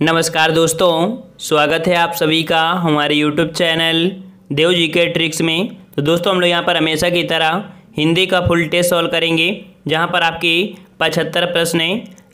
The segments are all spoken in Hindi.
नमस्कार दोस्तों, स्वागत है आप सभी का हमारे यूट्यूब चैनल देव जी के ट्रिक्स में। तो दोस्तों, हम लोग यहाँ पर हमेशा की तरह हिंदी का फुल टेस्ट सॉल्व करेंगे, जहाँ पर आपकी पचहत्तर प्रश्न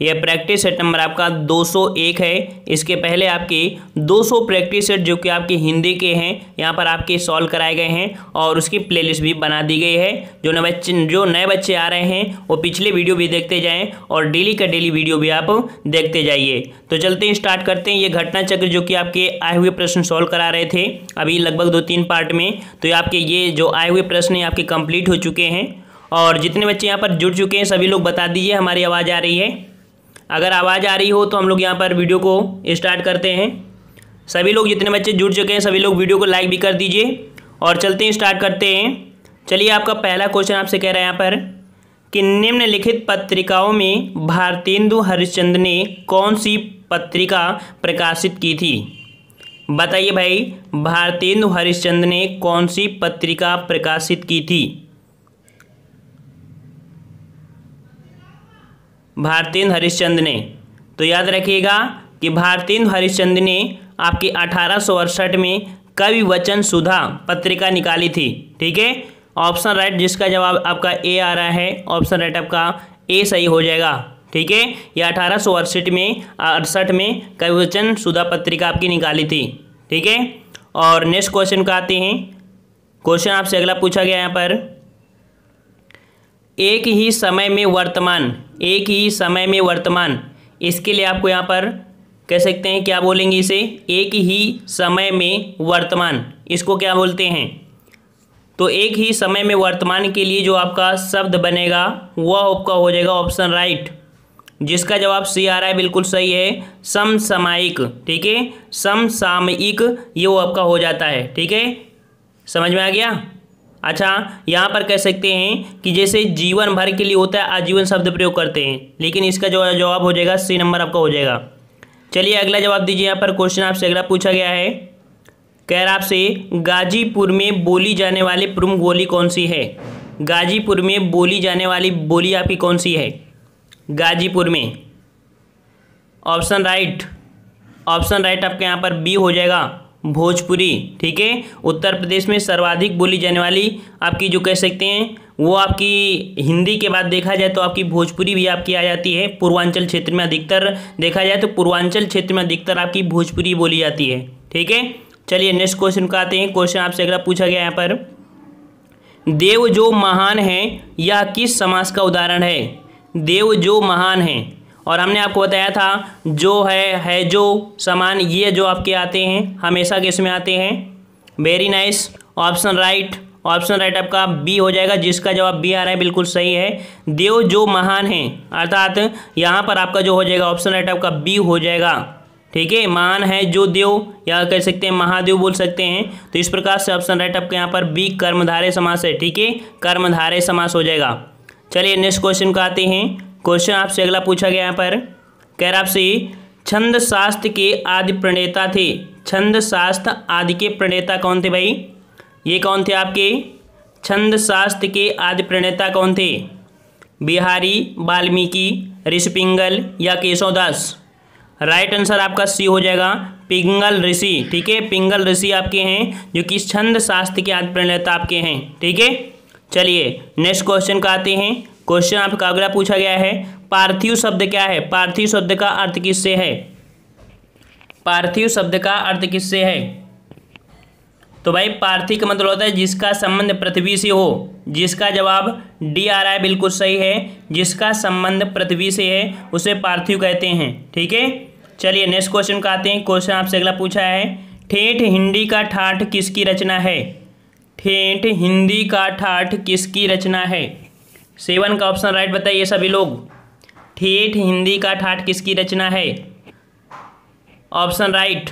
यह प्रैक्टिस सेट नंबर आपका 201 है। इसके पहले आपके 200 प्रैक्टिस सेट जो कि आपके हिंदी के हैं, यहाँ पर आपके सॉल्व कराए गए हैं और उसकी प्लेलिस्ट भी बना दी गई है। जो नए बच्चे, जो नए बच्चे आ रहे हैं, वो पिछले वीडियो भी देखते जाएँ और डेली का डेली वीडियो भी आप देखते जाइए। तो चलते हैं स्टार्ट करते हैं। ये घटना चक्र जो कि आपके आए हुए प्रश्न सॉल्व करा रहे थे, अभी लगभग दो तीन पार्ट में। तो आपके, ये जो आए हुए प्रश्न आपके कंप्लीट हो चुके हैं और जितने बच्चे यहाँ पर जुड़ चुके हैं, सभी लोग बता दीजिए, हमारी आवाज़ आ रही है। अगर आवाज़ आ रही हो तो हम लोग यहाँ पर वीडियो को स्टार्ट करते हैं। सभी लोग जितने बच्चे जुड़ चुके हैं, सभी लोग वीडियो को लाइक भी कर दीजिए और चलते हैं, स्टार्ट करते हैं। चलिए, आपका पहला क्वेश्चन आपसे कह रहे हैं यहाँ पर कि निम्नलिखित पत्रिकाओं में भारतेंदु हरिश्चंद्र ने कौन सी पत्रिका प्रकाशित की थी? बताइए भाई, भारतेंदु हरिश्चंद्र ने कौन सी पत्रिका प्रकाशित की थी? भारतेंद्र हरिश्चंद्र ने। तो याद रखिएगा कि भारतेंद्र हरिश्चंद्र ने आपके अठारह में कवि वचन सुधा पत्रिका निकाली थी, ठीक है? ऑप्शन राइट जिसका जवाब आपका ए आ रहा है, ऑप्शन राइट आपका ए सही हो जाएगा, ठीक है? यह अठारह सौ अड़सठ में अड़सठ में कवि वचन सुधा पत्रिका आपकी निकाली थी, ठीक है? और नेक्स्ट क्वेश्चन का आते हैं। क्वेश्चन आपसे अगला पूछा गया यहाँ पर। एक ही समय में वर्तमान एक ही समय में वर्तमान। इसके लिए आपको यहाँ पर कह सकते हैं, क्या बोलेंगे इसे? एक ही समय में वर्तमान। इसको क्या बोलते हैं? तो एक ही समय में वर्तमान के लिए जो आपका शब्द बनेगा, वह आपका हो जाएगा ऑप्शन राइट, जिसका जवाब सी आ रहा है, बिल्कुल सही है। समसामयिक, ठीक है? समसामयिक, ये वो आपका हो जाता है, ठीक है? समझ में आ गया? अच्छा यहाँ पर कह सकते हैं कि जैसे जीवन भर के लिए होता है, आजीवन शब्द प्रयोग करते हैं। लेकिन इसका जो जवाब हो जाएगा, सी नंबर आपका हो जाएगा। चलिए, अगला जवाब दीजिए यहाँ पर। क्वेश्चन आपसे अगला पूछा गया है। कह रहा आपसे, गाजीपुर में बोली जाने वाली प्रमुख बोली कौन सी है? गाजीपुर में बोली जाने वाली बोली आपकी कौन सी है? गाजीपुर में। Option right. ऑप्शन राइट आपके यहाँ पर बी हो जाएगा। भोजपुरी, ठीक है? उत्तर प्रदेश में सर्वाधिक बोली जाने वाली आपकी जो कह सकते हैं, वो आपकी हिंदी के बाद देखा जाए तो आपकी भोजपुरी भी आपकी आ जाती है। पूर्वांचल क्षेत्र में अधिकतर देखा जाए तो पूर्वांचल क्षेत्र में अधिकतर आपकी भोजपुरी बोली जाती है, ठीक है? चलिए नेक्स्ट क्वेश्चन का आते हैं। क्वेश्चन आपसे अगला पूछा गया यहाँ पर। देव जो महान है, यह किस समास का उदाहरण है? देव जो महान है और हमने आपको बताया था, जो है है जो समान, ये जो आपके आते हैं, हमेशा किसमें आते हैं? Very nice option right option right आपका बी हो जाएगा, जिसका जवाब बी आ रहा है, बिल्कुल सही है। देव जो महान है, अर्थात यहाँ पर आपका जो हो जाएगा ऑप्शन राइट आपका बी हो जाएगा। ठीक है? महान है जो देव, या कह सकते हैं महादेव बोल सकते हैं। तो इस प्रकार से ऑप्शन राइट आपके यहाँ पर बी कर्मधारे समास है। ठीक है? कर्मधारे समास हो जाएगा। चलिए नेक्स्ट क्वेश्चन को आते हैं। क्वेश्चन आपसे अगला पूछा गया यहाँ पर। कह रहा आपसे छंद शास्त्र के आदि प्रणेता थे। छंद शास्त्र आदि के प्रणेता कौन थे भाई? ये कौन थे आपके? छंद शास्त्र के आदि प्रणेता कौन थे? बिहारी, वाल्मीकि, ऋषिपिंगल या केशवदास? राइट आंसर आपका सी हो जाएगा, पिंगल ऋषि। ठीक है? पिंगल ऋषि आपके हैं, जो कि छंद शास्त्र के आदि प्रणेता आपके हैं। ठीक है? चलिए नेक्स्ट क्वेश्चन का आते हैं। क्वेश्चन आपका अगला पूछा गया है, पार्थिव शब्द क्या है? पार्थिव शब्द का अर्थ किससे है? पार्थिव शब्द का अर्थ किससे है? तो भाई, पार्थिव का मतलब होता है जिसका संबंध पृथ्वी से हो। जिसका जवाब डी आ रहा है बिल्कुल सही है। जिसका संबंध पृथ्वी से है, उसे पार्थिव कहते हैं। ठीक है? चलिए नेक्स्ट क्वेश्चन का आते हैं। क्वेश्चन आपसे अगला पूछा है, ठेठ हिंदी का ठाठ किसकी रचना है? ठेठ हिंदी का ठाठ किसकी रचना है? सेवन का ऑप्शन राइट बताइए सभी लोग। ठेठ हिंदी का ठाठ किसकी रचना है? Option right.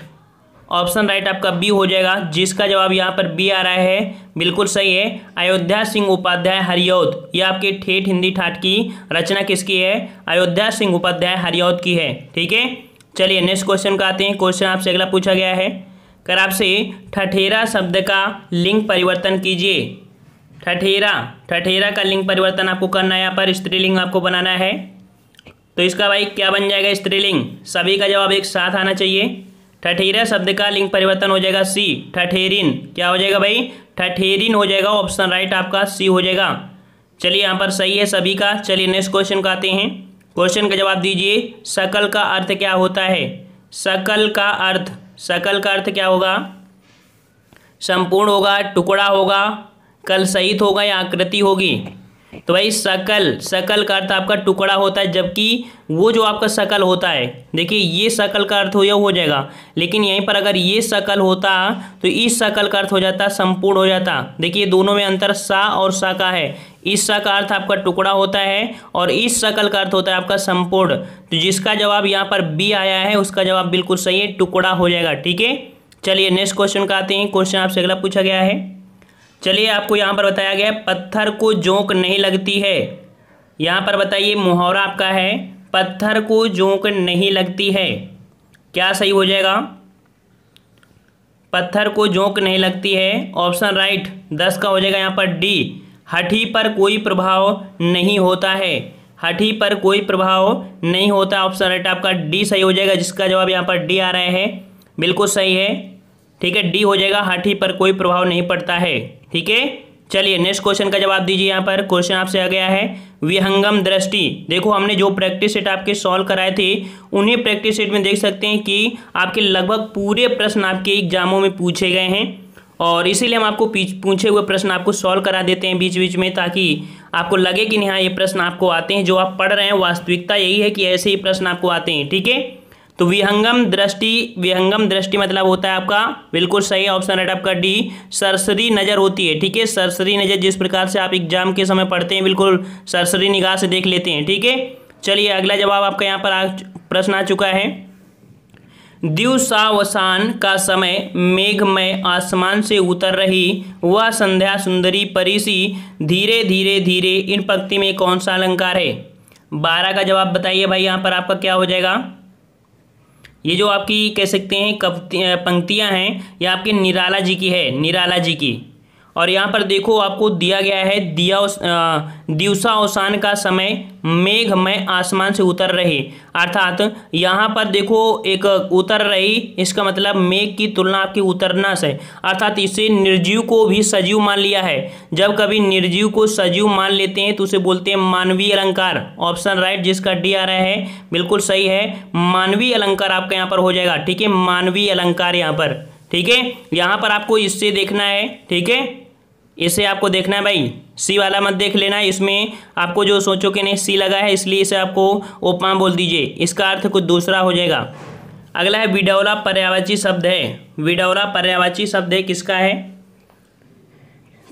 ऑप्शन राइट आपका बी हो जाएगा, जिसका जवाब यहाँ पर बी आ रहा है। बिल्कुल सही है। अयोध्या सिंह उपाध्याय हरियौत ये आपके ठेठ हिंदी ठाठ की रचना किसकी है? अयोध्या सिंह उपाध्याय हरियौत की है। ठीक है? चलिए नेक्स्ट क्वेश्चन का आते हैं। क्वेश्चन आपसे अगला पूछा गया है। कर आपसे ठठेरा शब्द का लिंग परिवर्तन कीजिए। ठठेरा ठठेरा का लिंग परिवर्तन आपको करना है, यहाँ पर स्त्रीलिंग आपको बनाना है। तो इसका भाई क्या बन जाएगा स्त्रीलिंग? सभी का जवाब एक साथ आना चाहिए। ठठेरा शब्द का लिंग परिवर्तन हो जाएगा सी, ठठेरिन। क्या हो जाएगा भाई? ठठेरिन हो जाएगा, ऑप्शन राइट आपका सी हो जाएगा। चलिए यहाँ पर सही है सभी का। चलिए नेक्स्ट क्वेश्चन का आते हैं। क्वेश्चन का जवाब दीजिए, सकल का अर्थ क्या होता है? सकल का अर्थ, सकल का अर्थ क्या होगा? संपूर्ण होगा, टुकड़ा होगा कल सहित होगा या आकृति होगी। तो भाई सकल सकल का अर्थ आपका टुकड़ा होता है, जबकि वो जो आपका सकल होता है, देखिए ये सकल का अर्थ हो या हो जाएगा, लेकिन यहीं पर अगर ये सकल होता तो इस सकल का अर्थ हो जाता, संपूर्ण हो जाता। देखिए दोनों में अंतर सा और सा का है। इस सा का अर्थ आपका टुकड़ा होता है और इस सकल का अर्थ होता है आपका संपूर्ण। तो जिसका जवाब यहाँ पर बी आया है, उसका जवाब बिल्कुल सही है, टुकड़ा हो जाएगा, ठीक है? चलिए नेक्स्ट क्वेश्चन का आते हैं। क्वेश्चन आपसे अगला पूछा गया है। चलिए आपको यहाँ पर बताया गया पत्थर को जोंक नहीं लगती है। यहाँ पर बताइए, मुहावरा आपका है, पत्थर को जोंक नहीं लगती है। क्या सही हो जाएगा? पत्थर को जोंक नहीं लगती है। ऑप्शन राइट, दस का हो जाएगा यहाँ पर डी। हठी पर कोई प्रभाव नहीं होता है। हठी पर कोई प्रभाव नहीं होता, ऑप्शन राइट आपका डी सही हो जाएगा, जिसका जवाब यहाँ पर डी आ रहा है। बिल्कुल सही है। ठीक है? डी हो जाएगा हाथी पर कोई प्रभाव नहीं पड़ता है। ठीक है? चलिए नेक्स्ट क्वेश्चन का जवाब दीजिए यहाँ पर। क्वेश्चन आपसे आ गया है, विहंगम दृष्टि। देखो, हमने जो प्रैक्टिस सेट आपके सॉल्व कराए थे, उन्हीं प्रैक्टिस सेट में देख सकते हैं कि आपके लगभग पूरे प्रश्न आपके एग्जामों में पूछे गए हैं। और इसीलिए हम आपको पूछे हुए प्रश्न आपको सॉल्व करा देते हैं बीच बीच में, ताकि आपको लगे कि नहीं हाँ ये प्रश्न आपको आते हैं। जो आप पढ़ रहे हैं, वास्तविकता यही है कि ऐसे ही प्रश्न आपको आते हैं। ठीक है? तो विहंगम दृष्टि विहंगम दृष्टि मतलब होता है आपका, बिल्कुल सही ऑप्शन है आपका डी सरसरी नज़र होती है, ठीक है? सरसरी नज़र जिस प्रकार से आप एग्ज़ाम के समय पढ़ते हैं, बिल्कुल सरसरी निगाह से देख लेते हैं, ठीक है? चलिए अगला जवाब आपका यहाँ पर प्रश्न आ चुका है। दिवसावसान का समय मेघमय आसमान से उतर रही, वह संध्या सुंदरी परिसी धीरे धीरे धीरे इन पंक्ति में कौन सा अलंकार है? बारह का जवाब बताइए भाई, यहाँ पर आपका क्या हो जाएगा? ये जो आपकी कह सकते हैं पंक्तियाँ हैं, ये आपके निराला जी की है, निराला जी की। और यहाँ पर देखो आपको दिया गया है, दिया दिवसा अवसान का समय, मेघमय आसमान से उतर रहे। अर्थात यहाँ पर देखो एक उतर रही, इसका मतलब मेघ की तुलना आपकी उतरना से। अर्थात इसे निर्जीव को भी सजीव मान लिया है। जब कभी निर्जीव को सजीव मान लेते हैं तो उसे बोलते हैं मानवीय अलंकार। ऑप्शन राइट जिसका डी आ रहा है, बिल्कुल सही है। मानवीय अलंकार आपका यहाँ पर हो जाएगा। ठीक है, मानवीय अलंकार यहाँ पर। ठीक है, यहाँ पर आपको इससे देखना है। ठीक है इसे आपको देखना है भाई। सी वाला मत देख लेना, इसमें आपको जो सोचो कि नहीं, सी लगा है, इसलिए इसे आपको उपमा बोल दीजिए। इसका अर्थ कुछ दूसरा हो जाएगा। अगला है विडौला पर्यावाची शब्द है। विडौला पर्यावाची शब्द है, किसका है?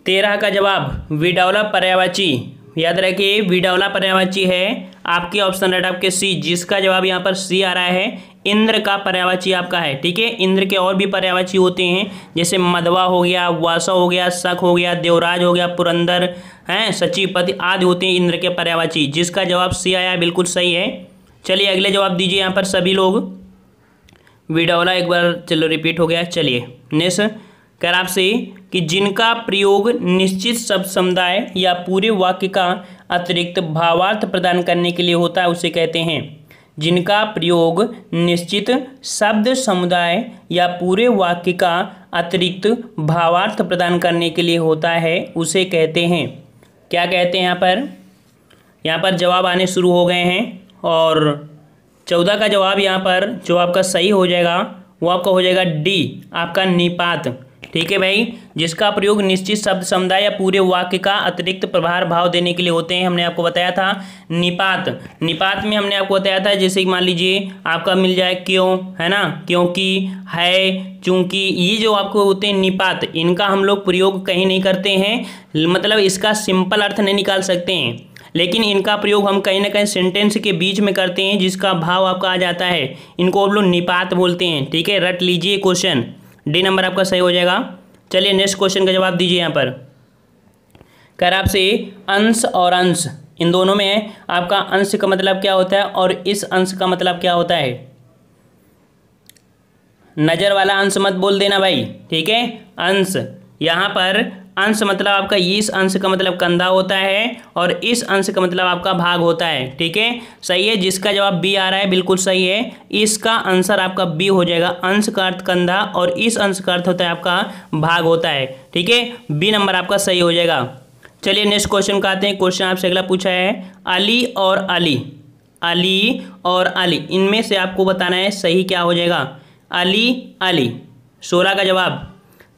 तेरह का जवाब, विडौला पर्यावाची। याद रखिए, विडौला पर्यावाची है आपके ऑप्शन रेट आपके सी। जिसका जवाब यहाँ पर सी आ रहा है इंद्र का पर्यावाची आपका है, ठीक है? इंद्र के और भी पर्यावाची होते हैं, जैसे मधवा हो गया वासा हो गया शक हो गया, देवराज हो गया, पुरंदर, हैं सचिवपति आदि होते हैं इंद्र के पर्यावाची जिसका जवाब सी आया, बिल्कुल सही है। चलिए अगले जवाब दीजिए यहाँ पर सभी लोग। विडौला एक बार चलो रिपीट हो गया, चलिए। नेक्स्ट कर आपसे कि जिनका प्रयोग निश्चित शब्द समुदाय या पूरे वाक्य का अतिरिक्त भावार्थ प्रदान करने के लिए होता है, उसे कहते हैं। जिनका प्रयोग निश्चित शब्द समुदाय या पूरे वाक्य का अतिरिक्त भावार्थ प्रदान करने के लिए होता है, उसे कहते हैं। क्या कहते हैं यहाँ पर? यहाँ पर जवाब आने शुरू हो गए हैं और चौदह का जवाब यहाँ पर, जो आपका सही हो जाएगा, वो आपका हो जाएगा डी, आपका निपात। ठीक है भाई? जिसका प्रयोग निश्चित शब्द समुदाय या पूरे वाक्य का अतिरिक्त प्रभार भाव देने के लिए होते हैं, हमने आपको बताया था। निपात। निपात में हमने आपको बताया था, जैसे मान लीजिए, आपका मिल जाए क्यों, है ना? क्योंकि, है, चूँकि, ये जो आपको होते हैं निपात, इनका हम लोग प्रयोग कहीं नहीं करते हैं मतलब इसका सिंपल अर्थ नहीं निकाल सकते हैं। लेकिन इनका प्रयोग हम कहीं ना कहीं सेंटेंस के बीच में करते हैं, जिसका भाव आपका आ जाता है। इनको हम लोग निपात बोलते हैं, ठीक है? रट लीजिए क्वेश्चन। डी नंबर आपका सही हो जाएगा। चलिए नेक्स्ट क्वेश्चन का जवाब दीजिए यहाँ पर। कह रहा आपसे अंश और अंश, इन दोनों में आपका अंश का मतलब क्या होता है और इस अंश का मतलब क्या होता है? नज़र वाला अंश मत बोल देना भाई, ठीक है? अंश, यहाँ पर अंश मतलब आपका इस अंश का मतलब कंधा होता है और इस अंश का मतलब आपका भाग होता है, ठीक है? सही है? जिसका जवाब बी आ रहा है, बिल्कुल सही है। इसका आंसर आपका बी हो जाएगा, अंश का अर्थ कंधा और इस अंश का अर्थ होता है आपका भाग होता है, ठीक है? बी नंबर आपका सही हो जाएगा। चलिए नेक्स्ट क्वेश्चन का आते हैं। क्वेश्चन आपसे अगला पूछा है, अली और अली अली और अली, इनमें से आपको बताना है सही क्या हो जाएगा? अली अली, सोलह का जवाब।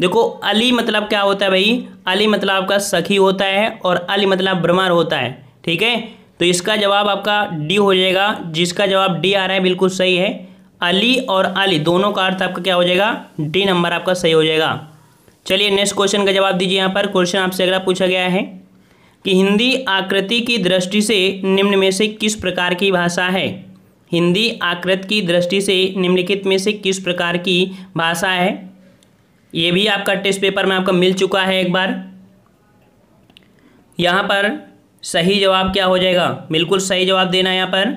देखो, अली मतलब क्या होता है भाई? अली मतलब आपका सखी होता है और अली मतलब ब्रह्मार होता है, ठीक है? तो इसका जवाब आपका डी हो जाएगा, जिसका जवाब डी आ रहा है, बिल्कुल सही है। अली और अली, दोनों का अर्थ आपका क्या हो जाएगा? डी नंबर आपका सही हो जाएगा। चलिए, नेक्स्ट क्वेश्चन का जवाब दीजिए यहाँ पर। क्वेश्चन आपसे अगला पूछा गया है कि हिंदी आकृति की दृष्टि से निम्न में से किस प्रकार की भाषा है? हिंदी आकृति की दृष्टि से निम्नलिखित में से किस प्रकार की भाषा है? ये भी आपका टेस्ट पेपर में आपका मिल चुका है एक बार। यहाँ पर सही जवाब क्या हो जाएगा? बिल्कुल सही जवाब देना है यहाँ पर।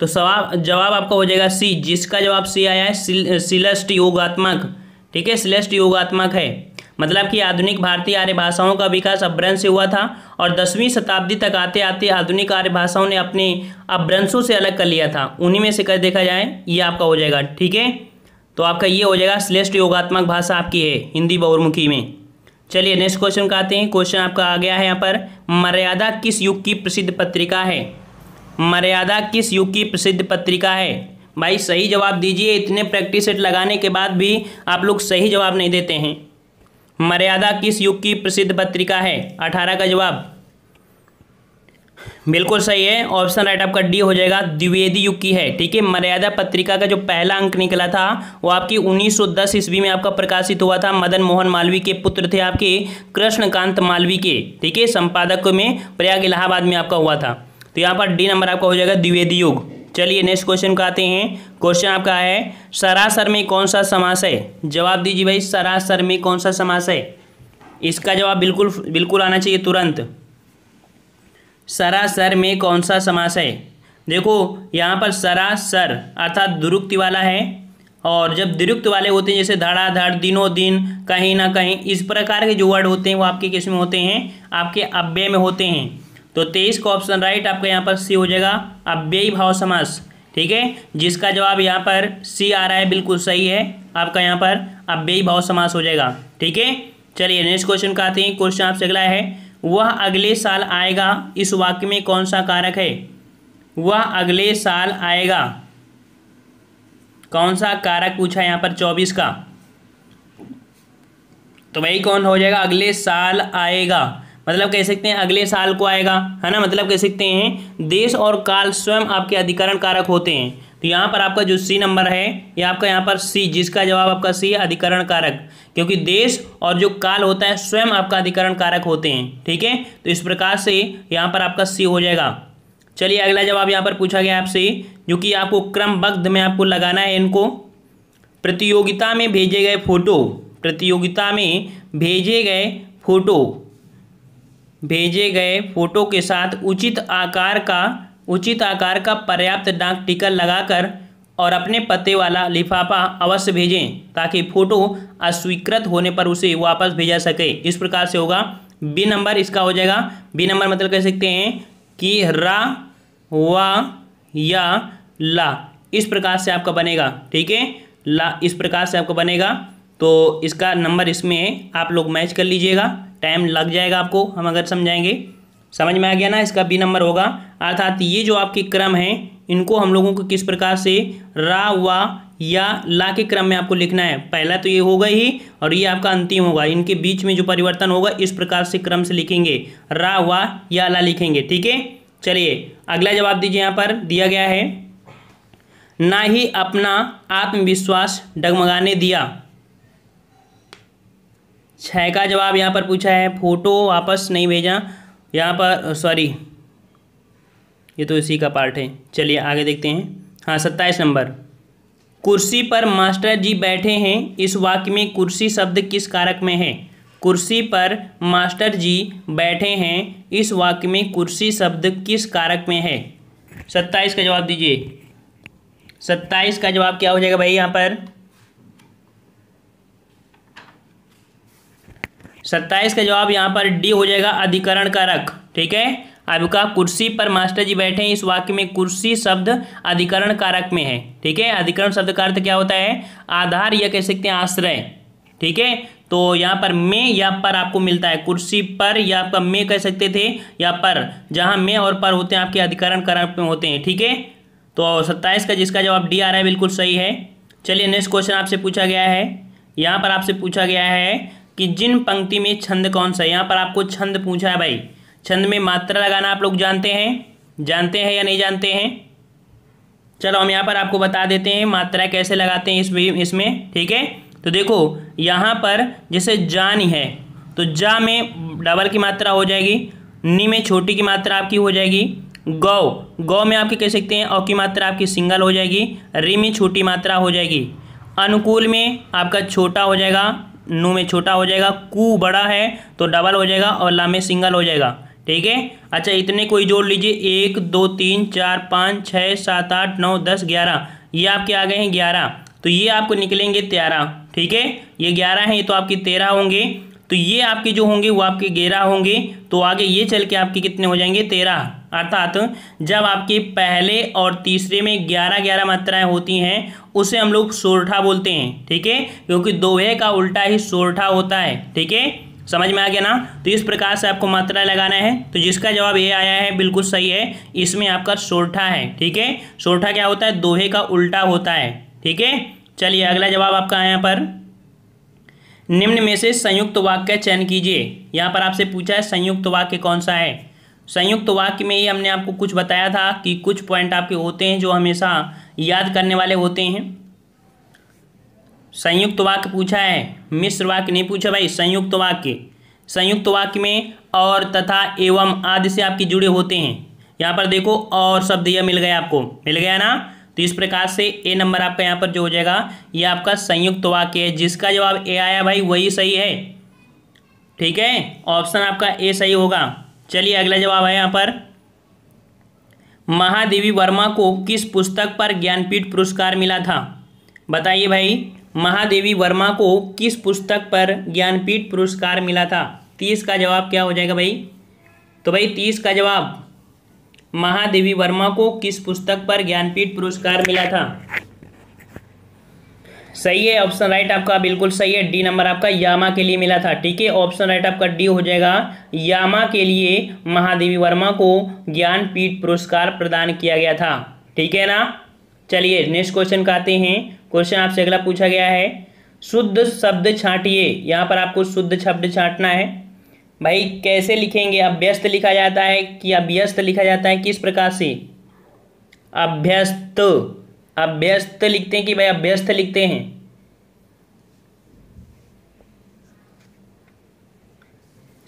तो सवाल जवाब आपका हो जाएगा सी, जिसका जवाब सी आया है सिलस्ट योगात्मक। ठीक है, सिलेस्ट योगात्मक है। मतलब कि आधुनिक भारतीय आर्य भाषाओं का विकास अभ्रंश से हुआ था और दसवीं शताब्दी तक आते आते आधुनिक आर्य भाषाओं ने अपने अभ्रंशों से अलग कर लिया था। उन्हीं में से कर देखा जाए, ये आपका हो जाएगा। ठीक है? तो आपका ये हो जाएगा श्रेष्ठ योगात्मक भाषा आपकी है, हिंदी बहुमुखी में। चलिए नेक्स्ट क्वेश्चन का आते हैं। क्वेश्चन आपका आ गया है यहाँ पर, मर्यादा किस युग की प्रसिद्ध पत्रिका है? मर्यादा किस युग की प्रसिद्ध पत्रिका है? भाई सही जवाब दीजिए, इतने प्रैक्टिस सेट लगाने के बाद भी आप लोग सही जवाब नहीं देते हैं। मर्यादा किस युग की प्रसिद्ध पत्रिका है? अठारह का जवाब। बिल्कुल सही है। ऑप्शन राइट आपका डी हो जाएगा। द्विवेदी युग की है। ठीक है, मर्यादा पत्रिका का जो पहला अंक निकला था, वो आपकी 1910 ईस्वी में आपका प्रकाशित हुआ था। मदन मोहन मालवी के पुत्र थे आपके कृष्णकांत मालवी के। ठीक है, संपादक में प्रयाग इलाहाबाद में आपका हुआ था। तो यहाँ पर डी नंबर आपका हो जाएगा द्विवेदी युग। चलिए नेक्स्ट क्वेश्चन का आते हैं। क्वेश्चन आपका है, सरासर में कौन सा समास है? जवाब दीजिए भाई, सरासर में कौन सा समास है? इसका जवाब बिल्कुल बिल्कुल आना चाहिए तुरंत। सरासर में कौन सा समास है? देखो, यहाँ पर सरासर अर्थात दुरुक्ति वाला है। और जब दुरुक्त वाले होते हैं, जैसे धड़ाधड़ दिनों दिन कहीं ना कहीं, इस प्रकार के जो वर्ड होते हैं, वो आपके किसमें होते हैं? आपके अव्यय में होते हैं। तो तेईस का ऑप्शन राइट आपका यहाँ पर सी हो जाएगा, अव्ययी भाव समास। ठीक है? जिसका जवाब यहाँ पर सी आ रहा है, बिल्कुल सही है। आपका यहाँ पर अव्ययी भाव समास हो जाएगा। ठीक है? चलिए नेक्स्ट क्वेश्चन का आते हैं। क्वेश्चन आपसे अगला है वह अगले साल आएगा। इस वाक्य में कौन सा कारक है? वह अगले साल आएगा। कौन सा कारक पूछा यहाँ पर चौबीस का? तो वही कौन हो जाएगा? अगले साल आएगा। मतलब कह सकते हैं अगले साल को आएगा। है ना? मतलब कह सकते हैं देश और काल स्वयं आपके अधिकरण कारक होते हैं। तो यहाँ पर आपका जो सी नंबर है, ये आपका यहाँ पर सी जिसका जवाब आपका सी है, अधिकरण कारक। क्योंकि देश और जो काल होता है, स्वयं आपका अधिकरण कारक होते हैं, ठीक है? तो इस प्रकार से यहाँ पर आपका सी हो जाएगा। चलिए, अगला जवाब यहाँ पर पूछा गया आपसे, जो कि आपको क्रमबद्ध में आपको लगाना है इनको। प्रतियोगिता में भेजे गए फ़ोटो, प्रतियोगिता में भेजे गए फ़ोटो, भेजे गए फ़ोटो के साथ उचित आकार का उचित आकार का पर्याप्त डाक टिकट लगाकर और अपने पते वाला लिफाफा अवश्य भेजें, ताकि फ़ोटो अस्वीकृत होने पर उसे वापस भेजा सके। इस प्रकार से होगा। बी नंबर इसका हो जाएगा। बी नंबर मतलब कह सकते हैं कि रा, वा, या, ला। इस प्रकार से आपका बनेगा। ठीक है? ला इस प्रकार से आपका बनेगा। तो इसका नंबर इसमें आप लोग मैच कर लीजिएगा। टाइम लग जाएगा आपको, हम अगर समझाएँगे। समझ में आ गया ना? इसका बी नंबर होगा। अर्थात ये जो आपके क्रम हैं, इनको हम लोगों को किस प्रकार से रा, वा, या, ला के क्रम में आपको लिखना है? पहला तो ये होगा ही और ये आपका अंतिम होगा। इनके बीच में जो परिवर्तन होगा, इस प्रकार से क्रम से लिखेंगे। रा, वा, या, ला लिखेंगे। ठीक है? चलिए, अगला जवाब दीजिए यहाँ पर। दिया गया है। ना ही अपना आत्मविश्वास डगमगाने दिया। छः का जवाब यहाँ पर पूछा है। फ़ोटो वापस नहीं भेजा। यहाँ पर सॉरी ये तो इसी का पार्ट है। चलिए आगे देखते हैं। हाँ सत्ताईस नंबर। कुर्सी पर मास्टर जी बैठे हैं। इस वाक्य में कुर्सी शब्द किस कारक में है? कुर्सी पर मास्टर जी बैठे हैं। इस वाक्य में कुर्सी शब्द किस कारक में है? सत्ताईस का जवाब दीजिए। सत्ताईस का जवाब क्या हो जाएगा भाई यहाँ पर? सत्ताईस का जवाब यहाँ पर डी हो जाएगा अधिकरण कारक, ठीक है? आपका कुर्सी पर मास्टर जी बैठे हैं, इस वाक्य में कुर्सी शब्द अधिकरण कारक में है, ठीक है? अधिकरण शब्द का अर्थ क्या होता है? आधार या कह सकते हैं आश्रय, ठीक है? तो यहाँ पर में या पर आपको मिलता है, कुर्सी पर या आपका में कह सकते थे, या पर, जहाँ में और पर होते हैं, आपके अधिकरण कारक में होते हैं, ठीक है? तो सत्ताईस का जिसका जवाब डी आ रहा है, बिल्कुल सही है। चलिए नेक्स्ट क्वेश्चन आपसे पूछा गया है। यहाँ पर आपसे पूछा गया है कि जिन पंक्ति में छंद कौन सा है? यहाँ पर आपको छंद पूछा है भाई। छंद में मात्रा लगाना आप लोग जानते हैं? जानते हैं या नहीं जानते हैं? चलो हम यहाँ पर आपको बता देते हैं मात्रा कैसे लगाते हैं इस इसमें, ठीक है? तो देखो, यहाँ पर जैसे जानी है तो जा में डबल की मात्रा हो जाएगी, नी में छोटी की मात्रा आपकी हो जाएगी, गौ गौ में आपके कह सकते हैं? औ की मात्रा आपकी सिंगल हो जाएगी, री में छोटी मात्रा हो जाएगी, अनुकूल में आपका छोटा हो जाएगा नू में छोटा हो जाएगा, कू बड़ा है तो डबल हो जाएगा और ला में सिंगल हो जाएगा, ठीक है? अच्छा इतने कोई जोड़ लीजिए, एक, दो, तीन, चार, पाँच छः सात, आठ, नौ, दस, ग्यारह, ये आपके आ गए हैं ग्यारह तो ये आपको निकलेंगे तेरह, ठीक है? ये ग्यारह हैं, ये तो आपके तेरह होंगे तो ये आपके जो होंगे, वो आपके ग्यारह होंगे तो आगे ये चल के आपके कितने हो जाएँगे? तेरह, अर्थात जब आपके पहले और तीसरे में ग्यारह ग्यारह मात्राएँ होती हैं उसे हम लोग सोरठा बोलते हैं, ठीक है? क्योंकि दोहे का उल्टा ही सोरठा होता है, ठीक है? समझ में आ गया ना? तो इस प्रकार से आपको मात्रा लगाना है। तो जिसका जवाब ये आया है, बिल्कुल सही है, इसमें आपका सोरठा है, ठीक है? सोरठा क्या होता है? दोहे का उल्टा होता है, ठीक है? चलिए, अगला जवाब आपका यहाँ पर। निम्न में से संयुक्त वाक्य चयन कीजिए। यहाँ पर आपसे पूछा है, संयुक्त वाक्य कौन सा है? संयुक्त वाक्य में ही हमने आपको कुछ बताया था कि कुछ पॉइंट आपके होते हैं जो हमेशा याद करने वाले होते हैं। संयुक्त वाक्य पूछा है। मिश्र वाक्य नहीं पूछा भाई, संयुक्त वाक्य। संयुक्त वाक्य में और तथा एवं आदि से आपके जुड़े होते हैं। यहाँ पर देखो, और शब्द यह मिल गया आपको। मिल गया ना? तो इस प्रकार से ए नंबर आपका यहाँ पर जो हो जाएगा, ये आपका संयुक्त वाक्य है। जिसका जवाब ए आया भाई, वही सही है। ठीक है? ऑप्शन आपका ए सही होगा। चलिए अगला जवाब है यहाँ पर। महादेवी वर्मा को किस पुस्तक पर ज्ञानपीठ पुरस्कार मिला था? बताइए भाई, महादेवी वर्मा को किस पुस्तक पर ज्ञानपीठ पुरस्कार मिला था? तीस का जवाब क्या हो जाएगा भाई? तो भाई, तीस का जवाब, महादेवी वर्मा को किस पुस्तक पर ज्ञानपीठ पुरस्कार मिला था? सही है ऑप्शन राइट आपका बिल्कुल सही है डी नंबर आपका यामा के लिए मिला था, ठीक है? ऑप्शन राइट आपका डी हो जाएगा, यामा के लिए महादेवी वर्मा को ज्ञानपीठ पुरस्कार प्रदान किया गया था, ठीक है ना? चलिए नेक्स्ट क्वेश्चन का आते हैं क्वेश्चन आपसे अगला पूछा गया है, शुद्ध शब्द छाटिए, यहाँ पर आपको शुद्ध शब्द छाटना है, भाई कैसे लिखेंगे? अभ्यस्त लिखा जाता है कि अभ्यस्त लिखा जाता है किस प्रकार से? अभ्यस्त। अभ्यस्त लिखते हैं कि भाई अभ्यस्त लिखते हैं?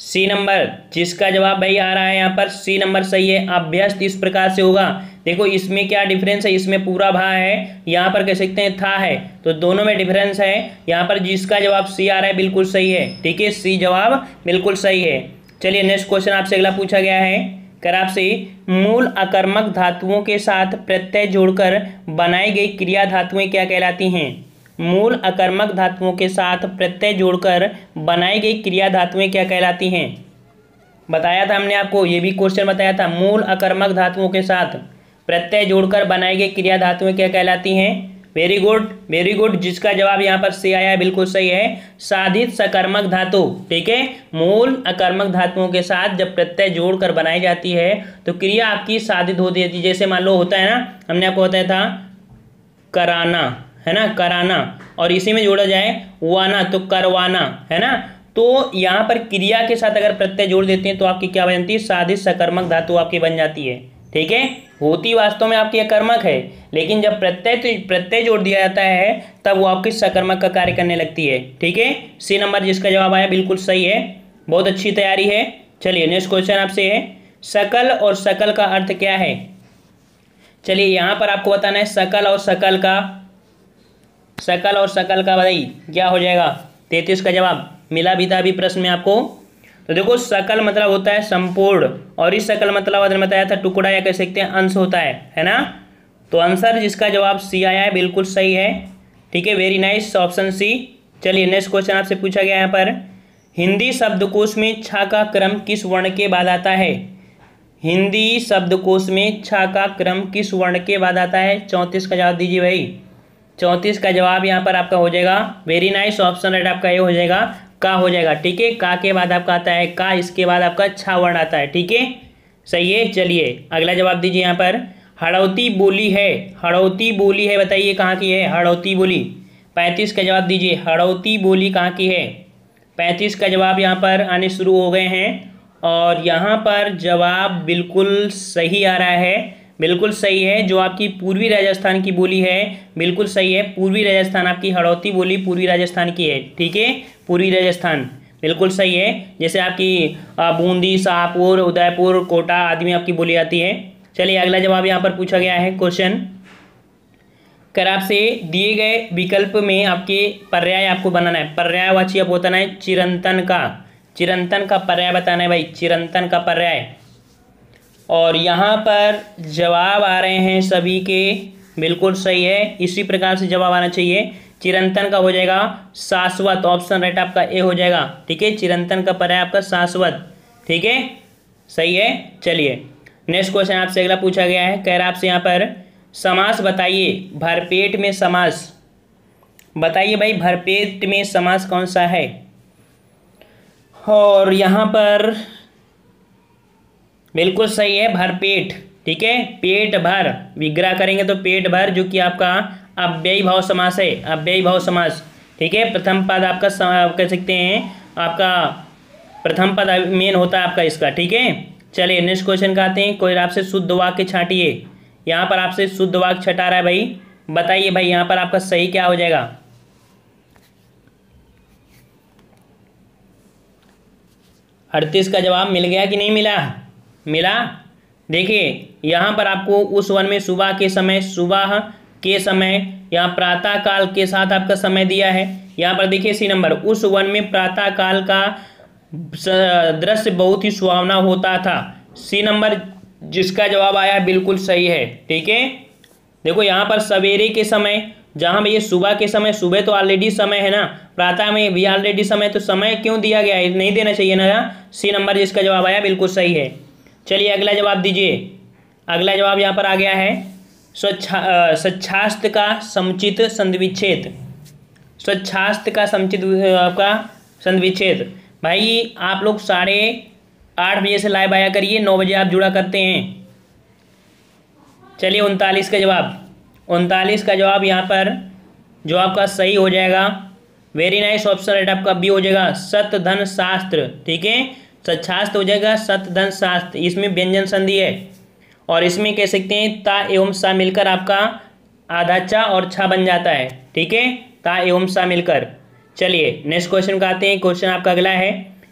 सी नंबर जिसका जवाब भाई आ रहा है यहाँ पर सी नंबर सही है अभ्यस्त इस प्रकार से होगा। देखो, इसमें क्या डिफरेंस है? इसमें पूरा भा है, यहाँ पर कह सकते हैं था है। तो दोनों में डिफरेंस है। यहाँ पर जिसका जवाब सी आ रहा है, बिल्कुल सही है। ठीक है सी जवाब बिल्कुल सही है। चलिए नेक्स्ट क्वेश्चन आपसे अगला पूछा गया है। कर आपसे मूल अकर्मक धातुओं के साथ प्रत्यय जोड़कर बनाई गई क्रिया धातुएँ क्या कहलाती हैं? मूल अकर्मक धातुओं के साथ प्रत्यय जोड़कर बनाई गई क्रिया धातुएँ क्या कहलाती हैं? बताया था हमने आपको, ये भी क्वेश्चन बताया था। मूल अकर्मक धातुओं के साथ प्रत्यय जोड़कर बनाई गई क्रिया धातुएँ क्या कहलाती हैं? वेरी गुड वेरी गुड जिसका जवाब यहाँ पर से आया बिल्कुल सही है। साधित सकर्मक धातु, ठीक है? मूल अकर्मक धातुओं के साथ जब प्रत्यय जोड़कर बनाई जाती है तो क्रिया आपकी साधित होती है। जैसे मान लो होता है ना, हमने आपको बताया था, कराना, है ना? कराना, और इसी में जोड़ा जाए, वाना तो करवाना, है ना? तो यहाँ पर क्रिया के साथ अगर प्रत्यय जोड़ देते हैं तो आपकी क्या बनती है? साधित सकर्मक धातु आपकी बन जाती है। ठीक है? होती वास्तव में आपकी अकर्मक है, लेकिन जब प्रत्यय तो प्रत्यय जोड़ दिया जाता है, तब वो आपकी सकर्मक का कार्य करने लगती है। ठीक है? सी नंबर जिसका जवाब आया बिल्कुल सही है। बहुत अच्छी तैयारी है। चलिए नेक्स्ट क्वेश्चन आपसे है। सकल और सकल का अर्थ क्या है? चलिए, यहाँ पर आपको बताना है सकल और सकल का। सकल और सकल का बताइए क्या हो जाएगा? तैतीस का जवाब। मिला भी था अभी प्रश्न में आपको। तो देखो, सकल मतलब होता है संपूर्ण, और इस सकल मतलब अगर बताया था, टुकड़ा या कह सकते हैं अंश होता है है ना? तो आंसर जिसका जवाब सी आया है, बिल्कुल सही है। ठीक है वेरी नाइस ऑप्शन सी चलिए नेक्स्ट क्वेश्चन आपसे पूछा गया यहाँ पर। हिंदी शब्दकोश में छा का क्रम किस वर्ण के बाद आता है? हिंदी शब्दकोश में छा का क्रम किस वर्ण के बाद आता है? चौंतीस का जवाब दीजिए भाई। चौंतीस का जवाब यहाँ पर आपका हो जाएगा। वेरी नाइस ऑप्शन राइट आपका ये हो जाएगा। का हो जाएगा, ठीक है? का के बाद आपका आता है, का इसके बाद आपका छा वर्ण आता है, ठीक है? सही है? चलिए, अगला जवाब दीजिए यहाँ पर। हड़ौती बोली है, हड़ौती बोली है, बताइए कहाँ की है? हड़ौती बोली। पैंतीस का जवाब दीजिए, हड़ौती बोली कहाँ की है? पैंतीस का जवाब यहाँ पर आने शुरू हो गए हैं, और यहाँ पर जवाब बिल्कुल सही आ रहा है। बिल्कुल सही है। जो आपकी पूर्वी राजस्थान की बोली है, बिल्कुल सही है। पूर्वी राजस्थान आपकी हड़ौती बोली पूर्वी राजस्थान की है। ठीक है? पूर्वी राजस्थान, बिल्कुल सही है। जैसे आपकी बूंदी, शाहपुर, उदयपुर, कोटा आदि में आपकी बोली आती है। चलिए, अगला जवाब यहाँ पर पूछा गया है। क्वेश्चन कर आपसे दिए गए विकल्प में आपके पर्याय आपको बनाना है। पर्यायवाची आपको बताना है चिरंतन का। चिरंतन का पर्याय बताना है भाई। चिरंतन का पर्याय। और यहाँ पर जवाब आ रहे हैं सभी के। बिल्कुल सही है। इसी प्रकार से जवाब आना चाहिए। चिरंतन का हो जाएगा शाश्वत। ऑप्शन राइट आपका ए हो जाएगा। ठीक है? चिरंतन का पर है आपका शाश्वत। ठीक है? सही है? चलिए। नेक्स्ट क्वेश्चन आपसे अगला पूछा गया है। कह रहा आपसे यहाँ पर, समास बताइए। भरपेट में समास। बताइए भाई, भरपेट में समास कौन सा है? और यहाँ पर बिल्कुल सही है भरपेट ठीक है? पेट भर। विग्रह करेंगे तो पेट भर, जो कि आपका अव्ययी भाव समास है, अव्ययी भाव समास, ठीक है? प्रथम पद आपका आप कह सकते हैं, आपका प्रथम पद मेन होता है आपका इसका, ठीक है? चलिए नेक्स्ट क्वेश्चन का आते हैं, कोई आपसे शुद्ध वाक्य छाटिए। यहाँ पर आपसे शुद्ध वाक्य छटा रहा है भाई। बताइए भाई, यहाँ पर आपका सही क्या हो जाएगा? अड़तीस का जवाब मिल गया कि नहीं मिला? मिला। देखिए, यहाँ पर आपको उस वन में सुबह के समय, सुबह के समय यहाँ प्रातः काल के साथ आपका समय दिया है। यहाँ पर देखिए, सी नंबर, उस वन में प्रातः काल का दृश्य बहुत ही सुहावना होता था। सी नंबर, जिसका जवाब आया, बिल्कुल सही है। ठीक है? देखो, यहाँ पर सवेरे के समय, जहाँ भैया सुबह के समय, सुबह तो ऑलरेडी समय है ना, प्रातः में भी ऑलरेडी समय तो समय क्यों दिया गया है? नहीं देना चाहिए ना? सी नंबर, जिसका जवाब आया, बिल्कुल सही है। चलिए अगला जवाब दीजिए। अगला जवाब यहाँ पर आ गया है। स्वच्छा स्वच्छास्त्र का समुचित संधिविच्छेद। स्वच्छास्त्र का समुचित आपका संधिविच्छेद। भाई, आप लोग साढ़े आठ बजे से लाइव आया करिए, नौ बजे आप जुड़ा करते हैं। चलिए उनतालीस का जवाब। उनतालीस का जवाब यहाँ पर, जो आपका सही हो जाएगा। वेरी नाइस ऑप्शन राइट आपका बी हो जाएगा। सत्य धन शास्त्र, ठीक है? सच्छास्त्र हो जाएगा सत्य धन शास्त्र इसमें व्यंजन संधि है। और इसमें कह सकते हैं, ता एवं सा मिलकर आपका आधा चा और छा बन जाता है। ठीक है? ता एवं सा मिलकर। चलिए नेक्स्ट क्वेश्चन का आते हैं। क्वेश्चन आपका अगला है,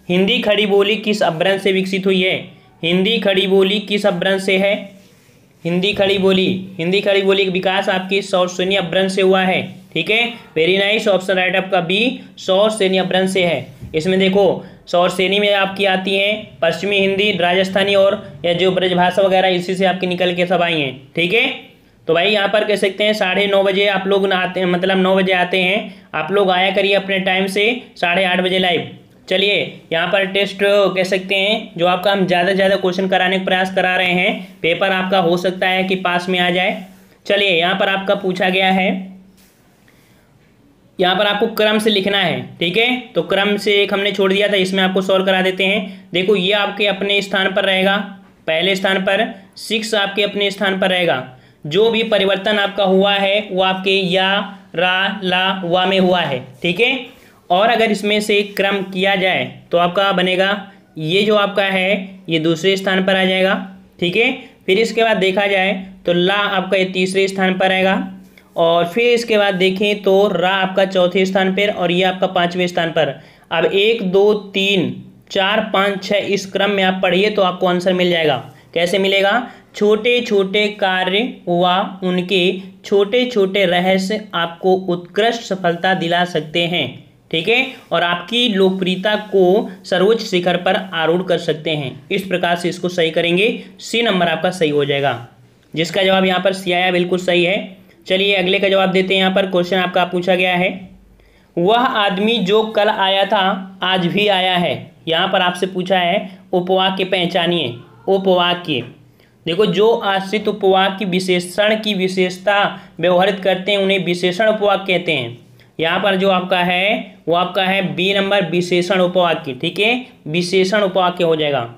हिंदी खड़ी बोली किस अभ्रंश से विकसित हुई है? हिंदी खड़ी बोली किस अभ्रंश से है? हिंदी खड़ी बोली, हिंदी खड़ी बोली का विकास आपकी सौर सैन्य अभ्रंश से हुआ है। ठीक है? वेरी नाइस ऑप्शन राइट आपका बी सौर सैन्य अभ्रंश से है। इसमें देखो सौर श्रेणी में आपकी आती हैं, पश्चिमी हिंदी, राजस्थानी और या जो ब्रजभाषा वगैरह, इसी से आपकी निकल के सब आई हैं, ठीक है? तो भाई यहाँ पर कह सकते हैं, साढ़े नौ बजे आप लोग आते हैं मतलब नौ बजे आते हैं, आप लोग आया करिए अपने टाइम से साढ़े आठ बजे लाइव चलिए, यहाँ पर टेस्ट कह सकते हैं, जो आपका हम ज़्यादा से ज़्यादा क्वेश्चन कराने का प्रयास करा रहे हैं पेपर आपका हो सकता है कि पास में आ जाए। चलिए, यहाँ पर आपका पूछा गया है यहाँ पर आपको क्रम से लिखना है, ठीक है? तो क्रम से एक हमने छोड़ दिया था, इसमें आपको सॉल्व करा देते हैं। देखो, ये आपके अपने स्थान पर रहेगा, पहले स्थान पर सिक्स आपके अपने स्थान पर रहेगा। जो भी परिवर्तन आपका हुआ है, वो आपके या, रा, ला, वा में हुआ है, ठीक है? और अगर इसमें से क्रम किया जाए तो आपका बनेगा, ये जो आपका है, ये दूसरे स्थान पर आ जाएगा, ठीक है? फिर इसके बाद देखा जाए तो ला आपका ये तीसरे स्थान पर रहेगा और फिर इसके बाद देखें तो रा आपका चौथे स्थान पर और ये आपका पाँचवें स्थान पर। अब एक, दो, तीन, चार, पाँच छः इस क्रम में आप पढ़िए तो आपको आंसर मिल जाएगा। कैसे मिलेगा? छोटे छोटे कार्य व उनके छोटे छोटे रहस्य आपको उत्कृष्ट सफलता दिला सकते हैं, ठीक है? और आपकी लोकप्रियता को सर्वोच्च शिखर पर आरूढ़ कर सकते हैं। इस प्रकार से इसको सही करेंगे, सी नंबर आपका सही हो जाएगा। जिसका जवाब यहाँ पर सी आया, बिल्कुल सही है। चलिए अगले का जवाब देते हैं यहाँ पर। क्वेश्चन आपका पूछा गया है। वह आदमी जो कल आया था, आज भी आया है। यहाँ पर आपसे पूछा है, उपवाक्य पहचानिए। उपवाक्य। देखो, जो आश्रित उपवाक्य विशेषण की विशेषता व्यवहारित करते हैं, उन्हें विशेषण उपवाक्य कहते हैं। यहाँ पर जो आपका है, वो आपका है बी नंबर विशेषण उपवाक्य, ठीक है? विशेषण उपवाक्य हो जाएगा।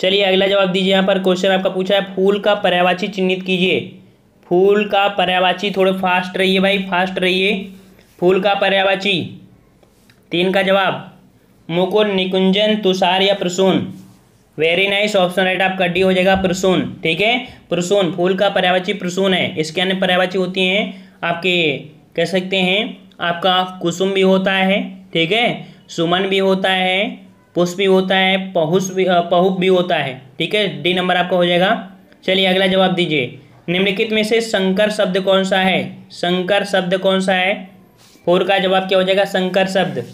चलिए अगला जवाब दीजिए यहाँ पर। क्वेश्चन आपका पूछा है, फूल का पर्यावाची चिन्हित कीजिए। फूल का पर्यावाची थोड़े फास्ट रहिए भाई, फास्ट रहिए। फूल का पर्यावाची। तीन का जवाब मुकुर निकुंजन, तुषार या प्रसून। वेरी नाइस ऑप्शन राइट आपका डी हो जाएगा प्रसून, ठीक है? प्रसून, फूल का पर्यावाची प्रसून है। इसके अन्य पर्यावाची होती हैं आपके, कह सकते हैं, आपका कुसुम भी होता है, ठीक है? सुमन भी होता है, पुष्प भी होता है पहुस भी पहुप भी होता है, ठीक है? डी नंबर आपका हो जाएगा। चलिए, अगला जवाब दीजिए। निम्नलिखित में से संकर शब्द कौन सा है? संकर शब्द कौन सा है? फोर का जवाब क्या हो जाएगा? संकर शब्द।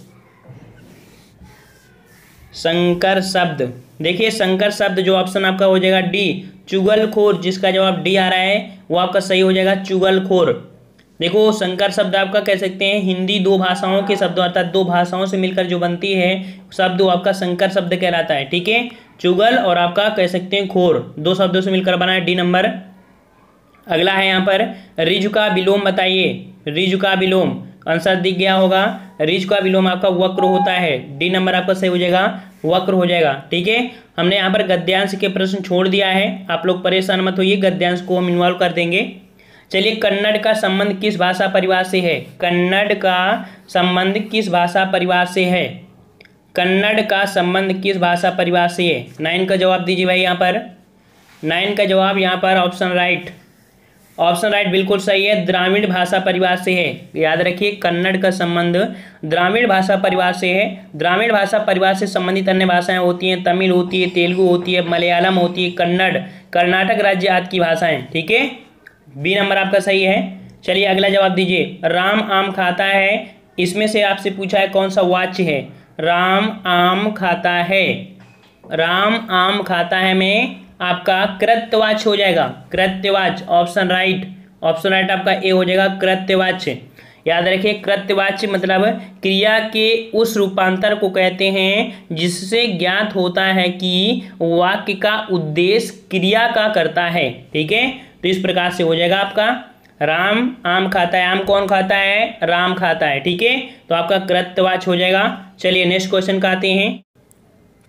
संकर शब्द। देखिए, संकर शब्द जो ऑप्शन आपका हो जाएगा डी चुगलखोर, जिसका जवाब डी आ रहा है, वो आपका सही हो जाएगा, चुगलखोर। देखो, संकर शब्द आपका कह सकते हैं? हिंदी दो भाषाओं के शब्द, अर्थात दो भाषाओं से मिलकर जो बनती है, शब्द आपका संकर शब्द कहलाता है, ठीक है? चुगल और आपका कह सकते हैं खोर, दो शब्दों से मिलकर बना है डी नंबर अगला है यहाँ पर, रिज का विलोम बताइए। रिज का विलोम, आंसर दिख गया होगा। रिज का विलोम आपका वक्र होता है। डी नंबर आपका सही हो जाएगा, वक्र हो जाएगा। ठीक है? हमने यहाँ पर गद्यांश के प्रश्न छोड़ दिया है। आप लोग परेशान मत होइए, गद्यांश को हम इन्वॉल्व कर देंगे। चलिए, कन्नड़ का संबंध किस भाषा परिवार से है? कन्नड़ का संबंध किस भाषा परिवार से है? कन्नड़ का संबंध किस भाषा परिवार से है? नाइन का जवाब दीजिए भाई यहाँ पर। नाइन का जवाब यहाँ पर, ऑप्शन राइट। ऑप्शन राइट बिल्कुल सही है। द्रामीण भाषा परिवार से है। याद रखिए, कन्नड़ का संबंध द्रामीण भाषा परिवार से है। द्रामीण भाषा परिवार से संबंधित अन्य भाषाएँ होती हैं। तमिल होती है, तेलुगु होती है, मलयालम होती है, कन्नड़, कर्नाटक राज्य आदि की भाषाएँ, ठीक है? बी नंबर आपका सही है। चलिए अगला जवाब दीजिए। राम आम खाता है। इसमें से आपसे पूछा है कौन सा वाच्य है? राम आम खाता है। राम आम खाता है में आपका कृत्यवाच हो जाएगा। कृत्यवाच ऑप्शन राइट ऑप्शन राइट आपका ए हो जाएगा कृत्यवाच याद रखिए कृत्यवाच्य मतलब क्रिया के उस रूपांतर को कहते हैं जिससे ज्ञात होता है कि वाक्य का उद्देश्य क्रिया का करता है। ठीक है? तो इस प्रकार से हो जाएगा आपका। राम आम खाता है। आम कौन खाता है? राम खाता है। ठीक है? तो आपका कृत्यवाच हो जाएगा। चलिए नेक्स्ट क्वेश्चन का आते हैं।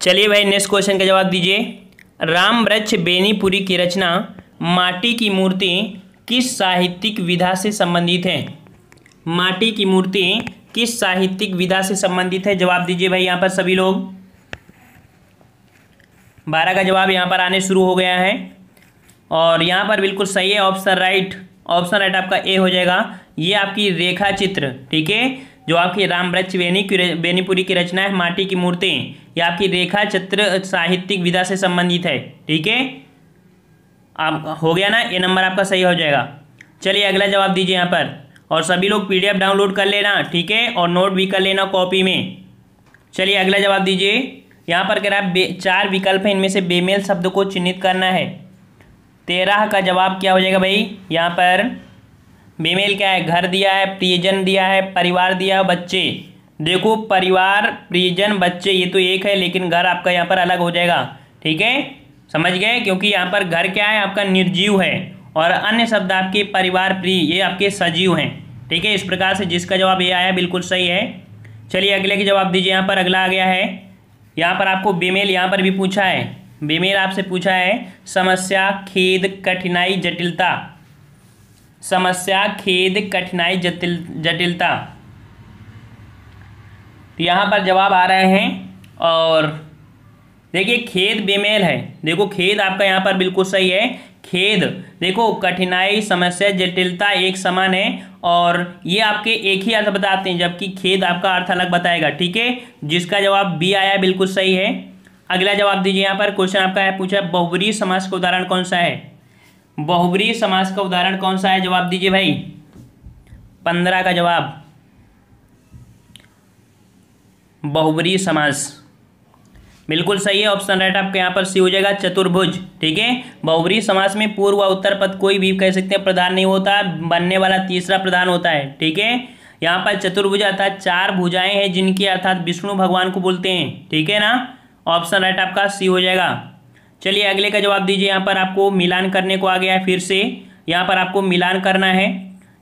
चलिए भाई नेक्स्ट क्वेश्चन का जवाब दीजिए। राम वृक्ष बेनीपुरी की रचना माटी की मूर्ति किस साहित्यिक विधा से संबंधित है? माटी की मूर्ति किस साहित्यिक विधा से संबंधित है? जवाब दीजिए भाई यहाँ पर सभी लोग। बारह का जवाब यहाँ पर आने शुरू हो गया है। और यहाँ पर बिल्कुल सही है ऑप्शन राइट ऑप्शन राइट आपका ए हो जाएगा। ये आपकी रेखा चित्र ठीक है? जो आपकी राम वृक्ष बेनी की बेनीपुरी की रचना है, माटी की मूर्ति, ये आपकी रेखा, चित्र, साहित्यिक विधा से संबंधित है, ठीक है? आप, हो गया ना? ये नंबर आपका सही हो जाएगा। चलिए, अगला जवाब दीजिए यहाँ पर। और सभी लोग पीडीएफ डाउनलोड कर लेना, ठीक है? और नोट भी कर लेना कॉपी में। चलिए, अगला जवाब दीजिए। यहाँ पर कह रहा है चार विकल्प हैं, इनमें से बेमेल शब्द को चिन्हित करना है। तेरह का जवाब क्या हो जाएगा भाई? यहाँ पर बेमेल क्या है? घर दिया है, प्रियजन दिया है, परिवार दिया है, बच्चे। देखो, परिवार, प्रियजन, बच्चे, ये तो एक है, लेकिन घर आपका यहाँ पर अलग हो जाएगा। ठीक है? समझ गए? क्योंकि यहाँ पर घर क्या है? आपका निर्जीव है। और अन्य शब्द आपके परिवार, प्रिय, ये आपके सजीव हैं। ठीक है? इस प्रकार से जिसका जवाब ये आया, बिल्कुल सही है। चलिए, अगले की जवाब दीजिए। यहाँ पर अगला आ गया है। यहाँ पर आपको बेमेल यहाँ पर भी पूछा है। बेमेल आपसे पूछा है, समस्या, खेद, कठिनाई, जटिलता। समस्या, खेद, कठिनाई, जटिल, जटिलता। तो यहाँ पर जवाब आ रहे हैं और देखिए, खेद बेमेल है। देखो, खेद आपका यहाँ पर बिल्कुल सही है। खेद, देखो, कठिनाई, समस्या, जटिलता एक समान है और ये आपके एक ही अर्थ बताते हैं, जबकि खेद आपका अर्थ अलग बताएगा, ठीक है? जिसका जवाब बी आया, बिल्कुल सही है। अगला जवाब दीजिए यहाँ पर। क्वेश्चन आपका है, पूछा बहुवरी समास का उदाहरण कौन सा है? बहुबरी समास का उदाहरण कौन सा है? जवाब दीजिए भाई। पंद्रह का जवाब। बहुबरी समास। बिल्कुल सही है ऑप्शन राइट आपके यहाँ पर सी हो जाएगा, चतुर्भुज, ठीक है? बहुबरी समास में पूर्व व उत्तर पद कोई भी कह सकते हैं, प्रधान नहीं होता, बनने वाला तीसरा प्रधान होता है, ठीक है? यहाँ पर चतुर्भुज अर्थात चार भुजाएँ हैं जिनकी अर्थात विष्णु भगवान को बोलते हैं, ठीक है ना? ऑप्शन राइट आपका सी हो जाएगा। चलिए अगले का जवाब दीजिए। यहाँ पर आपको मिलान करने को आ गया है फिर से। यहाँ पर आपको मिलान करना है।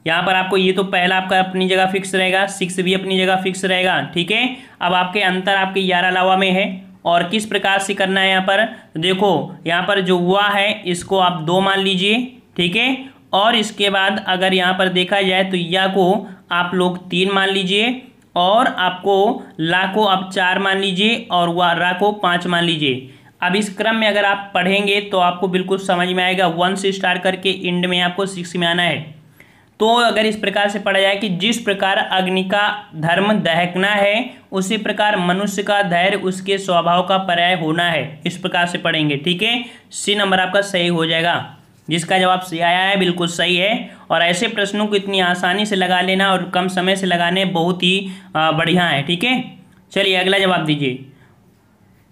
यहाँ पर आपको ये तो पहला आपका अपनी जगह फिक्स रहेगा, सिक्स भी अपनी जगह फिक्स रहेगा, ठीक है? अब आपके अंतर आपके ग्यारह लावा में है। और किस प्रकार से करना है यहाँ पर? देखो, यहाँ पर जो हुआ है, इसको आप दो मान लीजिए, ठीक है? और इसके बाद अगर यहाँ पर देखा जाए तो या को आप लोग तीन मान लीजिए, और आपको ला को आप चार मान लीजिए, और वारा को पाँच मान लीजिए। अब इस क्रम में अगर आप पढ़ेंगे तो आपको बिल्कुल समझ में आएगा, वन से स्टार्ट करके इंड में आपको सिक्स में आना है। तो अगर इस प्रकार से पढ़ा जाए कि जिस प्रकार अग्नि का धर्म दहकना है, उसी प्रकार मनुष्य का धैर्य उसके स्वभाव का पर्याय होना है। इस प्रकार से पढ़ेंगे, ठीक है? सी नंबर आपका सही हो जाएगा। जिसका जवाब सही आया है, बिल्कुल सही है। और ऐसे प्रश्नों को इतनी आसानी से लगा लेना और कम समय से लगाने बहुत ही बढ़िया है, ठीक है? चलिए अगला जवाब दीजिए।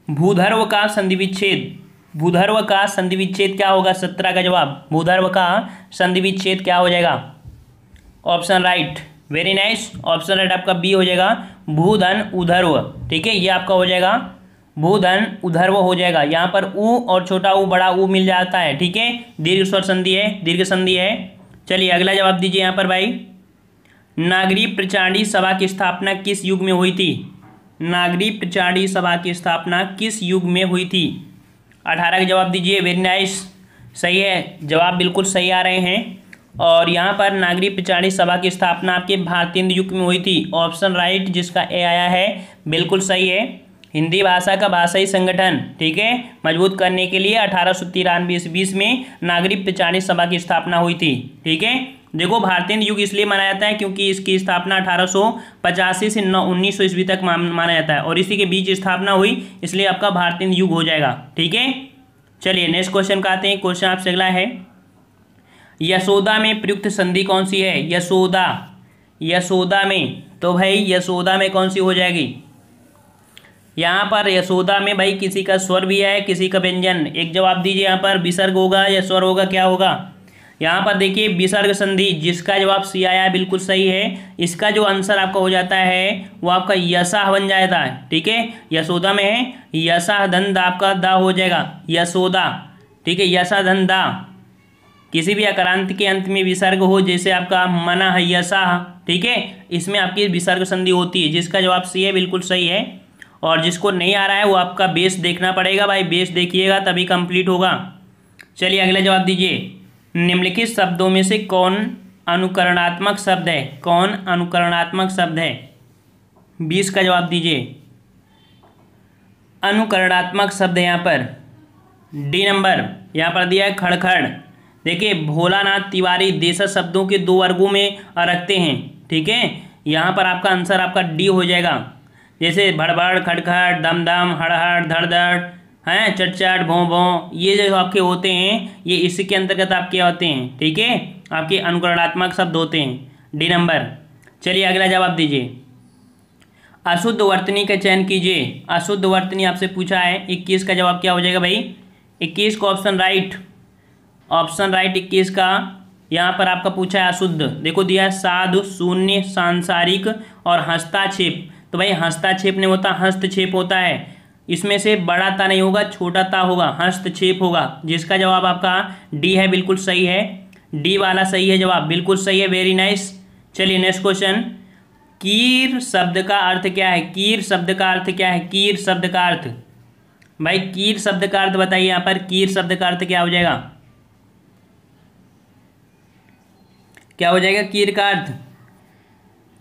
भूधर्व का संधि विच्छेद भूधर्व का संधि विच्छेद क्या होगा? सत्रह का जवाब। भूधर्व का संधि विच्छेद क्या हो जाएगा? Option right. Very nice. Option right आपका बी हो जाएगा। भूधन उधर्व। ठीक है, ये आपका हो जाएगा। भूधन उधर्व हो जाएगा। यहाँ पर ऊ और छोटा ऊ, बड़ा ऊ मिल जाता है। ठीक है, दीर्घ स्वर संधि है, दीर्घ संधि है। चलिए, अगला जवाब दीजिए यहाँ पर भाई। नागरी प्रचांडी सभा की स्थापना किस युग में हुई थी? नागरी प्रचांडी सभा की स्थापना किस युग में हुई थी? अठारह का जवाब दीजिए, वेरी नाइस। सही है, जवाब बिल्कुल सही आ रहे हैं। और यहाँ पर नागरिक पिछाड़ी सभा की स्थापना आपके भारतीय युग में हुई थी। ऑप्शन राइट, जिसका ए आया है, बिल्कुल सही है। हिंदी भाषा का भाषाई संगठन, ठीक है? मज़बूत करने के लिए अठारह सौ तिरानवे ईस्वीस में नागरिक पिछाड़ी सभा की स्थापना हुई थी, ठीक है? देखो, भारतीय युग इसलिए माना जाता है क्योंकि इसकी स्थापना अठारह सौ पचासी से नौ, उन्नीस ईस्वी तक माना जाता है और इसी के बीच स्थापना हुई, इसलिए आपका भारतीय युग हो जाएगा, ठीक है? चलिए नेक्स्ट क्वेश्चन का आते हैं। क्वेश्चन आपसे अगला है, यशोदा में प्रयुक्त संधि कौन सी है? यशोदा यशोदा में तो भाई यशोदा में कौन सी हो जाएगी? यहाँ पर यशोदा में भाई किसी का स्वर भी है, किसी का व्यंजन। एक जवाब दीजिए यहाँ पर, विसर्ग होगा या स्वर होगा, क्या होगा? यहाँ पर देखिए, विसर्ग संधि, जिसका जवाब सी आया बिल्कुल सही है। इसका जो आंसर आपका हो जाता है, वो आपका यशाह बन जाता है, ठीक है? यशोदा में है। यशाह धन दा आपका दा हो जाएगा, यशोदा, ठीक है? यशा धन दा किसी भी अक्रांत के अंत में विसर्ग हो, जैसे आपका मना है यसा ठीक है? इसमें आपकी विसर्ग संधि होती है। जिसका जवाब सी है, बिल्कुल सही है। और जिसको नहीं आ रहा है, वो आपका बेस देखना पड़ेगा भाई। बेस देखिएगा, तभी कंप्लीट होगा। चलिए, अगला जवाब दीजिए। निम्नलिखित शब्दों में से कौन अनुकरणात्मक शब्द है? कौन अनुकरणात्मक शब्द है? बीस का जवाब दीजिए। अनुकरणात्मक शब्द यहाँ पर। डी नंबर। यहाँ पर दिया है खड़खड़। देखिए, भोलानाथ तिवारी देशा शब्दों के दो वर्गों में रखते हैं, ठीक है? यहाँ पर आपका आंसर आपका डी हो जाएगा। जैसे भड़बड़ खड़खड़ दम दम हड़हड़, धड़धड़ हैं चट चट भों भों ये जो आपके होते हैं, ये इसी के अंतर्गत आपके होते हैं? ठीक है? आपके अनुकरणात्मक शब्द होते हैं। डी नंबर चलिए अगला जवाब दीजिए। अशुद्ध वर्तनी का चयन कीजिए। अशुद्ध वर्तनी आपसे पूछा है, इक्कीस का जवाब क्या हो जाएगा भाई? इक्कीस का ऑप्शन राइट ऑप्शन राइट इक्कीस का, यहाँ पर आपका पूछा है अशुद्ध। देखो दिया है, साधु, शून्य, सांसारिक और हस्ताक्षेप। तो भाई हस्ताक्षेप नहीं होता, हस्तक्षेप होता है। इसमें से बड़ा ता नहीं होगा, छोटा ता होगा हस्तक्षेप होगा। जिसका जवाब आपका डी है, बिल्कुल सही है। डी वाला सही है जवाब, बिल्कुल सही है वेरी नाइस चलिए नेक्स्ट क्वेश्चन कीर शब्द का अर्थ क्या है? कीर शब्द का अर्थ क्या है? कीर शब्द का अर्थ। भाई, कीर शब्द का अर्थ बताइए यहाँ पर, कीर शब्द का अर्थ क्या हो जाएगा? क्या हो जाएगा कीर का अर्थ?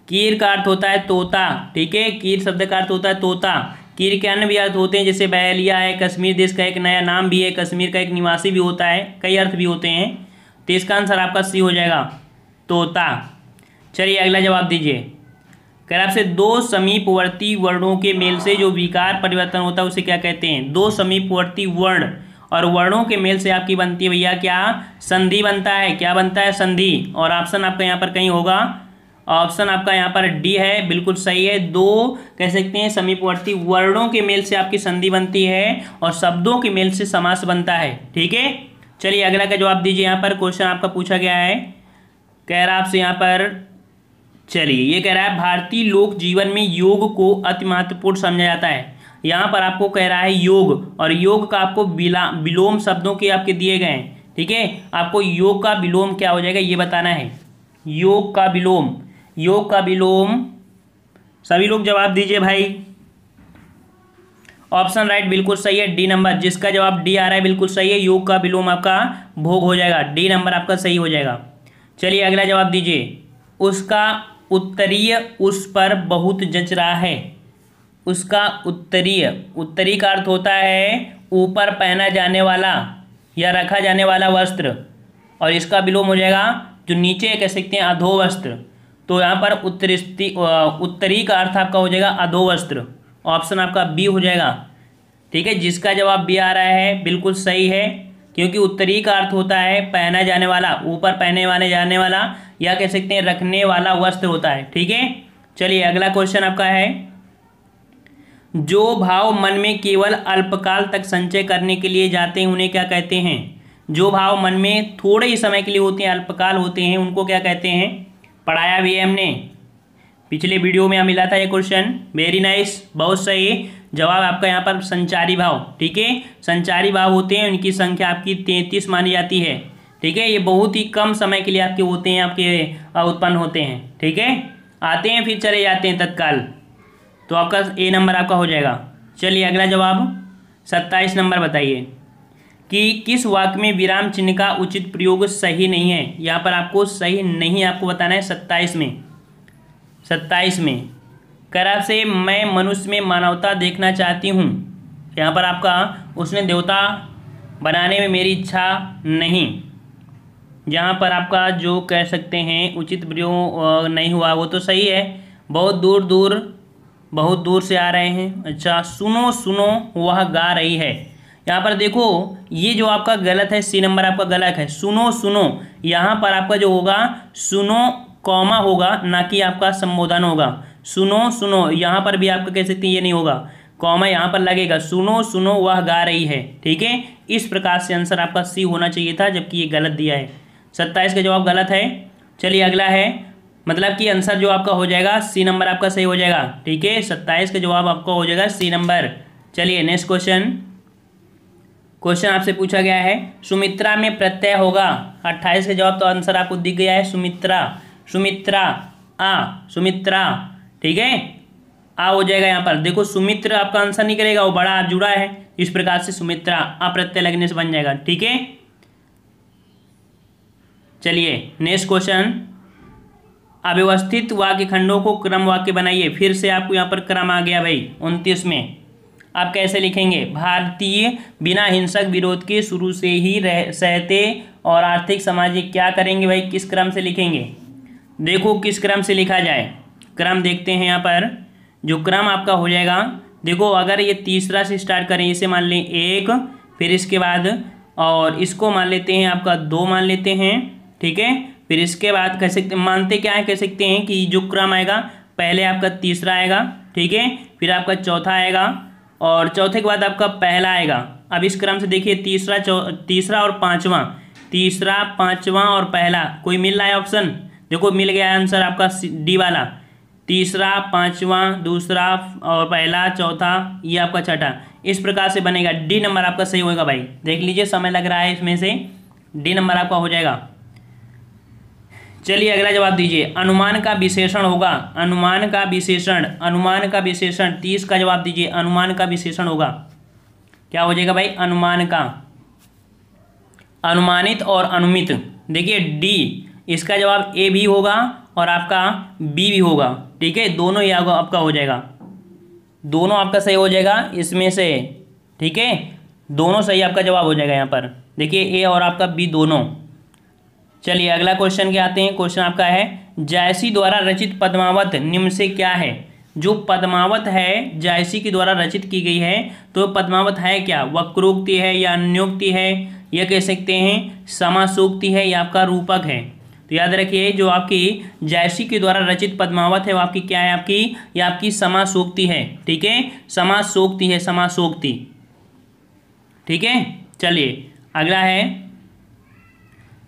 कीर का अर्थ होता है तोता, ठीक है? कीर शब्द का अर्थ होता है तोता। कीर के अन्य भी अर्थ होते हैं, जैसे बहलिया है, कश्मीर देश का एक नया नाम भी है, कश्मीर का एक निवासी भी होता है, कई अर्थ भी होते हैं। तो इसका आंसर आपका सी हो जाएगा, तोता। चलिए अगला जवाब दीजिए। कह आपसे दो समीपवर्ती वर्णों के मेल से जो विकार परिवर्तन होता है, उसे क्या कहते हैं? दो समीपवर्ती वर्ण और वर्णों के मेल से आपकी बनती है, भैया, क्या? संधि बनता है। क्या बनता है? संधि। और ऑप्शन आपका यहाँ पर कहीं होगा ऑप्शन आपका यहाँ पर डी है, बिल्कुल सही है। दो, कह सकते हैं समीपवर्ती वर्णों के मेल से आपकी संधि बनती है और शब्दों के मेल से समास बनता है, ठीक है? चलिए अगला का जवाब दीजिए, यहाँ पर क्वेश्चन आपका पूछा गया है। कह रहा आपसे यहाँ पर, चलिए, ये कह रहा है, भारतीय लोक जीवन में योग को अति महत्वपूर्ण समझा जाता है। यहाँ पर आपको कह रहा है योग, और योग का आपको विलोम शब्दों के आपके दिए गए हैं, ठीक है? आपको योग का विलोम क्या हो जाएगा, ये बताना है। योग का विलोम। योग का विलोम। सभी लोग जवाब दीजिए भाई। ऑप्शन राइट बिल्कुल सही है। डी नंबर जिसका जवाब डी आ रहा है, बिल्कुल सही है। योग का विलोम आपका भोग हो जाएगा। डी नंबर आपका सही हो जाएगा। चलिए अगला जवाब दीजिए। उसका उत्तरीय उस पर बहुत जच रहा है। उसका उत्तरीय। उत्तरी का अर्थ होता है ऊपर पहना जाने वाला या रखा जाने वाला वस्त्र। और इसका विलोम हो जाएगा जो नीचे कह सकते हैं अधो वस्त्र तो यहाँ पर उत्तरी उत्तरी का अर्थ आपका हो जाएगा अधो वस्त्र। ऑप्शन आपका बी हो जाएगा। ठीक है, जिसका जवाब बी आ रहा है, बिल्कुल सही है, क्योंकि उत्तरी का अर्थ होता है पहना जाने वाला, ऊपर पहने वाले जाने वाला, या कह सकते हैं रखने वाला वस्त्र होता है। ठीक है, चलिए अगला क्वेश्चन आपका है। जो भाव मन में केवल अल्पकाल तक संचय करने के लिए जाते हैं, उन्हें क्या कहते हैं? जो भाव मन में थोड़े ही समय के लिए होते हैं, अल्पकाल होते हैं, उनको क्या कहते हैं? पढ़ाया भी है हमने। पिछले वीडियो में मिला था ये क्वेश्चन वेरी नाइस बहुत सही। जवाब आपका यहाँ पर संचारी भाव, ठीक है? संचारी भाव होते हैं उनकी संख्या आपकी तैंतीस मानी जाती है। ठीक है? ये बहुत ही कम समय के लिए आपके होते हैं, आपके उत्पन्न होते हैं। ठीक है? आते हैं, फिर चले जाते हैं तत्काल। तो आपका ए नंबर आपका हो जाएगा। चलिए अगला जवाब। सत्ताईस नंबर बताइए। कि किस वाक्य में विराम चिन्ह का उचित प्रयोग सही नहीं है? यहाँ पर आपको सही नहीं आपको बताना है सत्ताईस में। सत्ताईस में करा से मैं मनुष्य में मानवता देखना चाहती हूँ। यहाँ पर आपका, उसने देवता बनाने में मेरी इच्छा नहीं। जहाँ पर आपका जो कह सकते हैं, उचित प्रयोग नहीं हुआ, वो तो सही है। बहुत दूर दूर, बहुत दूर से आ रहे हैं। अच्छा सुनो सुनो, वह गा रही है। यहाँ पर देखो, ये जो आपका गलत है, सी नंबर आपका गलत है। सुनो सुनो, यहाँ पर आपका जो होगा, सुनो, कौमा होगा, ना कि आपका संबोधन होगा। सुनो सुनो, यहाँ पर भी आपका कह सकते हैं, ये नहीं होगा। कौमा यहाँ पर लगेगा, सुनो सुनो, वह गा रही है। ठीक है? इस प्रकार से आंसर आपका सी होना चाहिए था, जबकि ये गलत दिया है। सत्ताईस का जवाब गलत है। चलिए अगला है। मतलब कि आंसर जो आपका हो जाएगा, सी नंबर आपका सही हो जाएगा। ठीक है? सत्ताईस का जवाब आपका हो जाएगा, सी नंबर। चलिए, नेक्स्ट क्वेश्चन। क्वेश्चन आपसे पूछा गया है, सुमित्रा में प्रत्यय होगा। अट्ठाईस का जवाब तो आंसर आपको दिख गया है, सुमित्रा। सुमित्रा, आ, सुमित्रा। ठीक है? आ हो जाएगा यहाँ पर। देखो, सुमित्र आपका आंसर नहीं करेगा, वो बड़ा जुड़ा है। इस प्रकार से सुमित्रा अप्रत्यय लगने से बन जाएगा। ठीक है? चलिए नेक्स्ट क्वेश्चन अव्यवस्थित वाक्य खंडों को क्रम वाक्य बनाइए। फिर से आपको यहाँ पर क्रम आ गया भाई, उनतीस में। आप कैसे लिखेंगे? भारतीय बिना हिंसक विरोध के शुरू से ही रह, सहते और आर्थिक सामाजिक क्या करेंगे भाई? किस क्रम से लिखेंगे? देखो किस क्रम से लिखा जाए। क्रम देखते हैं यहाँ पर। जो क्रम आपका हो जाएगा, देखो अगर ये तीसरा से स्टार्ट करें, इसे मान लें एक, फिर इसके बाद और इसको मान लेते हैं, आपका दो मान लेते हैं, ठीक है? फिर इसके बाद कह सकते, मानते क्या है? कह सकते हैं कि जो क्रम आएगा, पहले आपका तीसरा आएगा, ठीक है? फिर आपका चौथा आएगा और चौथे के बाद आपका पहला आएगा। अब इस क्रम से देखिए, तीसरा, चौ, तीसरा और पाँचवा। तीसरा, पाँचवा और पहला। कोई मिल रहा है ऑप्शन देखो, मिल गया आंसर आपका डी वाला। तीसरा, पांचवा, दूसरा और पहला, चौथा, ये आपका छठा। इस प्रकार से बनेगा। डी नंबर आपका सही होगा भाई। देख लीजिए, समय लग रहा है इसमें से। डी नंबर आपका हो जाएगा। चलिए अगला जवाब दीजिए। अनुमान का विशेषण होगा। अनुमान का विशेषण। अनुमान का विशेषण। तीस का जवाब दीजिए। अनुमान का विशेषण होगा। क्या हो जाएगा भाई? अनुमान का। अनुमानित और अनुमित। देखिए डी इसका जवाब ए भी होगा और आपका बी भी होगा। ठीक है? दोनों ही आपका हो जाएगा। दोनों आपका सही हो जाएगा इसमें से। ठीक है? दोनों सही आपका जवाब हो जाएगा यहाँ पर। देखिए ए और आपका बी दोनों। चलिए, अगला क्वेश्चन क्या आते हैं। क्वेश्चन आपका है जायसी द्वारा रचित पद्मावत निम्न से क्या है? जो पद्मावत है जायसी के द्वारा रचित की गई है तो पद्मावत है क्या? वक्रोक्ति है या अन्योक्ति है? या कह सकते हैं, समासोक्ति है या आपका रूपक है। तो याद रखिए, जो आपकी जैसी के द्वारा रचित पद्मावत है, वो आपकी क्या है आपकी? ये आपकी समासोक्ति है। ठीक है? समासोक्ति है, समासोक्ति। ठीक है? चलिए, अगला है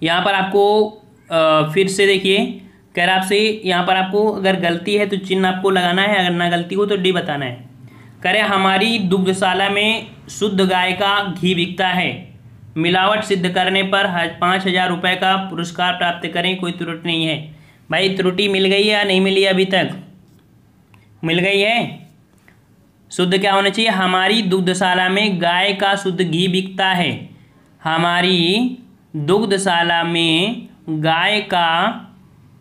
यहाँ पर आपको फिर से देखिए, कह रहा आपसे, यहाँ पर आपको अगर गलती है तो चिन्ह आपको लगाना है, अगर ना गलती हो तो डी बताना है। करे हमारी दुग्धशाला में शुद्ध गाय का घी बिकता है। मिलावट सिद्ध करने पर पाँच हज़ार रुपये का पुरस्कार प्राप्त करें, कोई त्रुटि नहीं है। भाई, त्रुटि मिल गई या नहीं मिली अभी तक? मिल गई है? शुद्ध क्या होना चाहिए? हमारी दुग्धशाला में गाय का शुद्ध घी बिकता है। हमारी दुग्धशाला में गाय का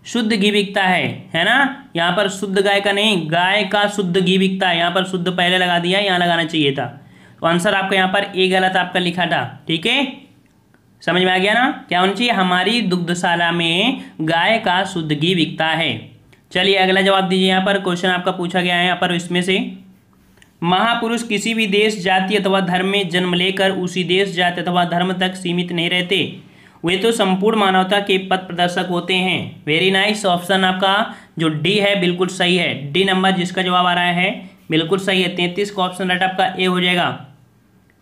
शुद्ध घी बिकता है है ना? यहाँ पर शुद्ध गाय का नहीं, गाय का शुद्ध घी बिकता है। यहाँ पर शुद्ध पहले लगा दिया, यहाँ लगाना चाहिए था। तो आंसर आपका यहाँ पर ए गलत आपका लिखा था, ठीक है? समझ में आ गया ना? क्या होना चाहिए? हमारी दुग्धशाला में गाय का शुद्ध घी बिकता है। चलिए, अगला जवाब दीजिए यहाँ पर। क्वेश्चन आपका पूछा गया है यहाँ पर इसमें से। महापुरुष किसी भी देश, जाति अथवा धर्म में जन्म लेकर उसी देश, जाति अथवा धर्म तक सीमित नहीं रहते। वे तो संपूर्ण मानवता के पथ प्रदर्शक होते हैं। वेरी नाइस ऑप्शन आपका, जो डी है, बिल्कुल सही है। डी नंबर जिसका जवाब आ रहा है, बिल्कुल सही है। तैंतीस का ऑप्शन राइट आपका ए हो जाएगा।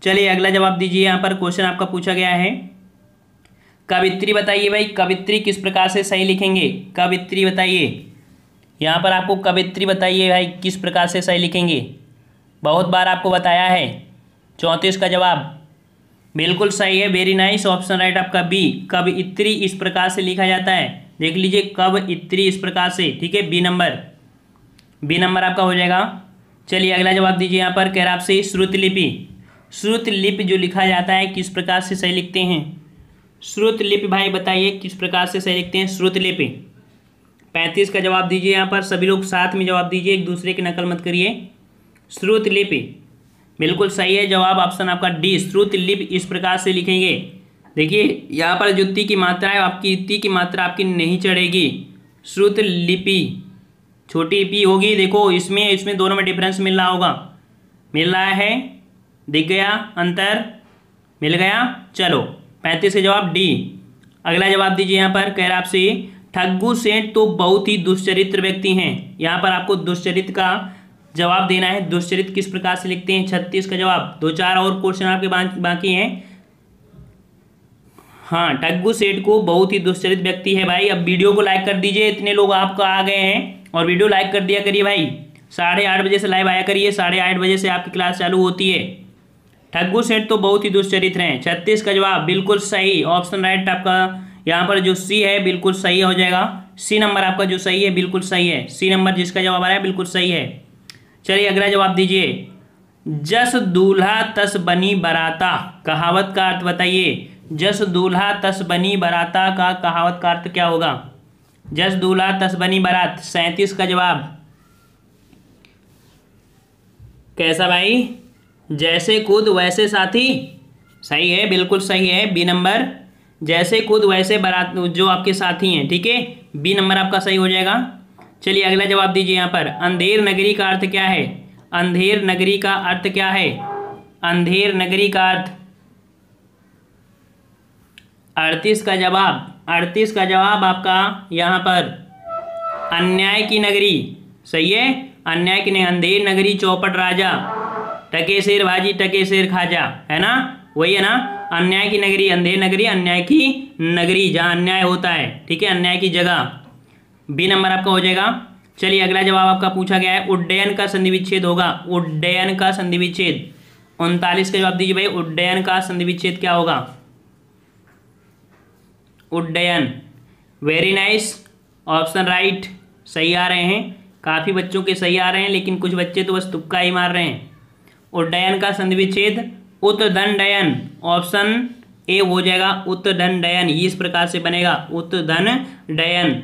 चलिए, अगला जवाब दीजिए। यहाँ पर क्वेश्चन आपका पूछा गया है। कवित्री बताइए भाई, कवित्री किस प्रकार से सही लिखेंगे? कवित्री बताइए। यहाँ पर आपको कवित्री बताइए भाई, किस प्रकार से सही लिखेंगे? बहुत बार आपको बताया है। चौंतीस का जवाब। बिल्कुल सही है वेरी नाइस ऑप्शन राइट आपका बी कब इत्री इस प्रकार से लिखा जाता है? देख लीजिए, कब इत्री इस प्रकार से, ठीक है? बी नंबर बी नंबर आपका हो जाएगा। चलिए, अगला जवाब दीजिए यहाँ पर, कह रहा आपसे श्रुत लिपि श्रुत लिपि जो लिखा जाता है, किस प्रकार से सही लिखते हैं? श्रुत लिपि भाई, बताइए, किस प्रकार से सही लिखते हैं श्रुत लिपि पैंतीस का जवाब दीजिए यहाँ पर, सभी लोग साथ में जवाब दीजिए, एक दूसरे की नकल मत करिए। श्रुत लिपि बिल्कुल सही है, जवाब ऑप्शन आपका डी, श्रुत लिप इस प्रकार से लिखेंगे। देखिए, यहाँ पर जो ती की मात्रा है, आपकी ती की मात्रा आपकी नहीं चढ़ेगी। श्रुत लिपि, छोटी पी होगी, देखो, इसमें इसमें दोनों में डिफरेंस मिल रहा होगा। मिल रहा है, दिख गया, अंतर, मिल गया, चलो, पैंतीस का जवाब डी। अगला जवाब दीजिए यहाँ पर, कह रहा आपसे, ठग्गू सेठ तो बहुत ही दुष्चरित्र व्यक्ति हैं। यहाँ पर आपको दुष्चरित्र का जवाब देना है। दुष्चरित किस प्रकार से लिखते हैं? छत्तीस का जवाब। दो चार और क्वेश्चन आपके बाकी हैं। हाँ टग्गू सेठ को बहुत ही दुष्चरित व्यक्ति है भाई। अब वीडियो को लाइक कर दीजिए। इतने लोग आपको आ गए हैं और वीडियो लाइक कर दिया करिए भाई। साढ़े आठ बजे से लाइव आया करिए। साढ़े आठ बजे से आपकी क्लास चालू होती है। ठग्गू सेठ तो बहुत ही दुष्चरित्र हैं छत्तीस का जवाब, बिल्कुल सही। ऑप्शन राइट आपका। यहाँ पर जो सी है, बिल्कुल सही हो जाएगा। सी नंबर आपका जो सही है, बिल्कुल सही है। सी नंबर जिसका जवाब आ रहा है, बिल्कुल सही है। चलिए अगला जवाब दीजिए। जस दूल्हा तस बनी बराता, कहावत का अर्थ बताइए। जस दूल्हा तस बनी बराता का कहावत का अर्थ क्या होगा? जस दूल्हा तस बनी बरात, सैंतीस का जवाब। कैसा भाई? जैसे खुद वैसे साथी। सही है, बिल्कुल सही है, बी नंबर। जैसे खुद वैसे बारात, जो आपके साथी हैं, ठीक है? बी नंबर आपका सही हो जाएगा। चलिए अगला जवाब दीजिए यहाँ पर। अंधेर नगरी का अर्थ क्या है? अंधेर नगरी का अर्थ क्या है? अंधेर नगरी का अर्थ। अड़तीस का जवाब। अड़तीस का जवाब आपका यहाँ पर। अन्याय की नगरी। सही है? अन्याय की नहीं, अंधेर नगरी चौपट राजा। टके शेर भाजी टके शेर खाजा। है ना? वही है ना? अन्याय की नगरी, अंधेर नगरी, अन्याय की नगरी, जहाँ अन्याय होता है। ठीक है? अन्याय की जगह। बी नंबर आपका हो जाएगा। चलिए, अगला जवाब आपका पूछा गया है। उड्डयन का संधि विच्छेद होगा। उड्डयन का संधि विच्छेद उनतालीस का जवाब दीजिए भाई। उड्डयन का संधि विच्छेद क्या होगा? उड्डयन। वेरी नाइस ऑप्शन राइट सही आ रहे हैं। काफ़ी बच्चों के सही आ रहे हैं, लेकिन कुछ बच्चे तो बस तुक्का ही मार रहे हैं। उड्डयन का संधि विच्छेद उत्तदंडयन ऑप्शन ए हो जाएगा। उत्तदंडयन इस प्रकार से बनेगा। उत्तधन डयन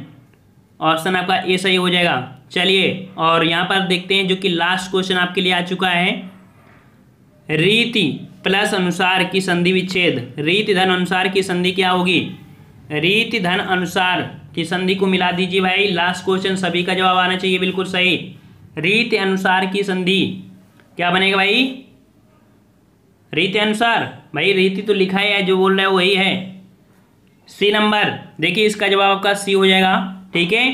ऑप्शन आपका ए सही हो जाएगा। चलिए, और यहाँ पर देखते हैं जो कि लास्ट क्वेश्चन आपके लिए आ चुका है। रीति प्लस अनुसार की संधि विच्छेद। रीति धन अनुसार की संधि क्या होगी? रीति धन अनुसार की संधि को मिला दीजिए भाई। लास्ट क्वेश्चन सभी का जवाब आना चाहिए, बिल्कुल सही। रीति अनुसार की संधि क्या बनेगा भाई? रीति अनुसार। भाई, रीति तो लिखा है जो बोल रहा है वही है। सी नंबर देखिए इसका जवाब आपका सी हो जाएगा। ठीक है?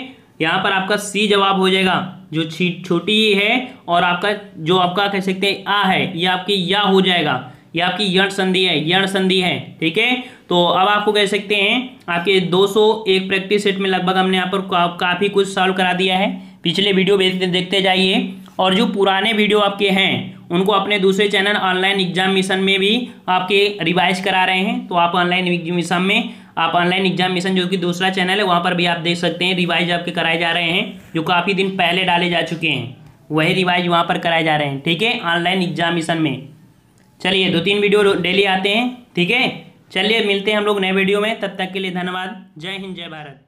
यहाँ पर आपका सी जवाब हो जाएगा जो छोटी है और आपका जो आपका कह सकते हैं आ है ये आपकी या हो जाएगा। ये आपकी यण संधि है यण संधि है ठीक है? तो अब आपको कह सकते हैं आपके 200 एक प्रैक्टिस सेट में लगभग हमने यहाँ पर का, काफ़ी कुछ सॉल्व करा दिया है। पिछले वीडियो देखते जाइए और जो पुराने वीडियो आपके हैं उनको अपने दूसरे चैनल ऑनलाइन एग्ज़ाम मिशन में भी आपके रिवाइज करा रहे हैं। तो आप ऑनलाइन मिशन में आप ऑनलाइन एग्ज़ाम मिशन जो कि दूसरा चैनल है, वहाँ पर भी आप देख सकते हैं रिवाइज आपके कराए जा रहे हैं, जो काफ़ी दिन पहले डाले जा चुके हैं। वही रिवाइज वहाँ पर कराए जा रहे हैं, ठीक है? ऑनलाइन एग्ज़ाम मिशन में। चलिए दो तीन वीडियो डेली आते हैं, ठीक है? चलिए, मिलते हैं हम लोग नए वीडियो में। तब तक के लिए धन्यवाद। जय हिंद, जय भारत।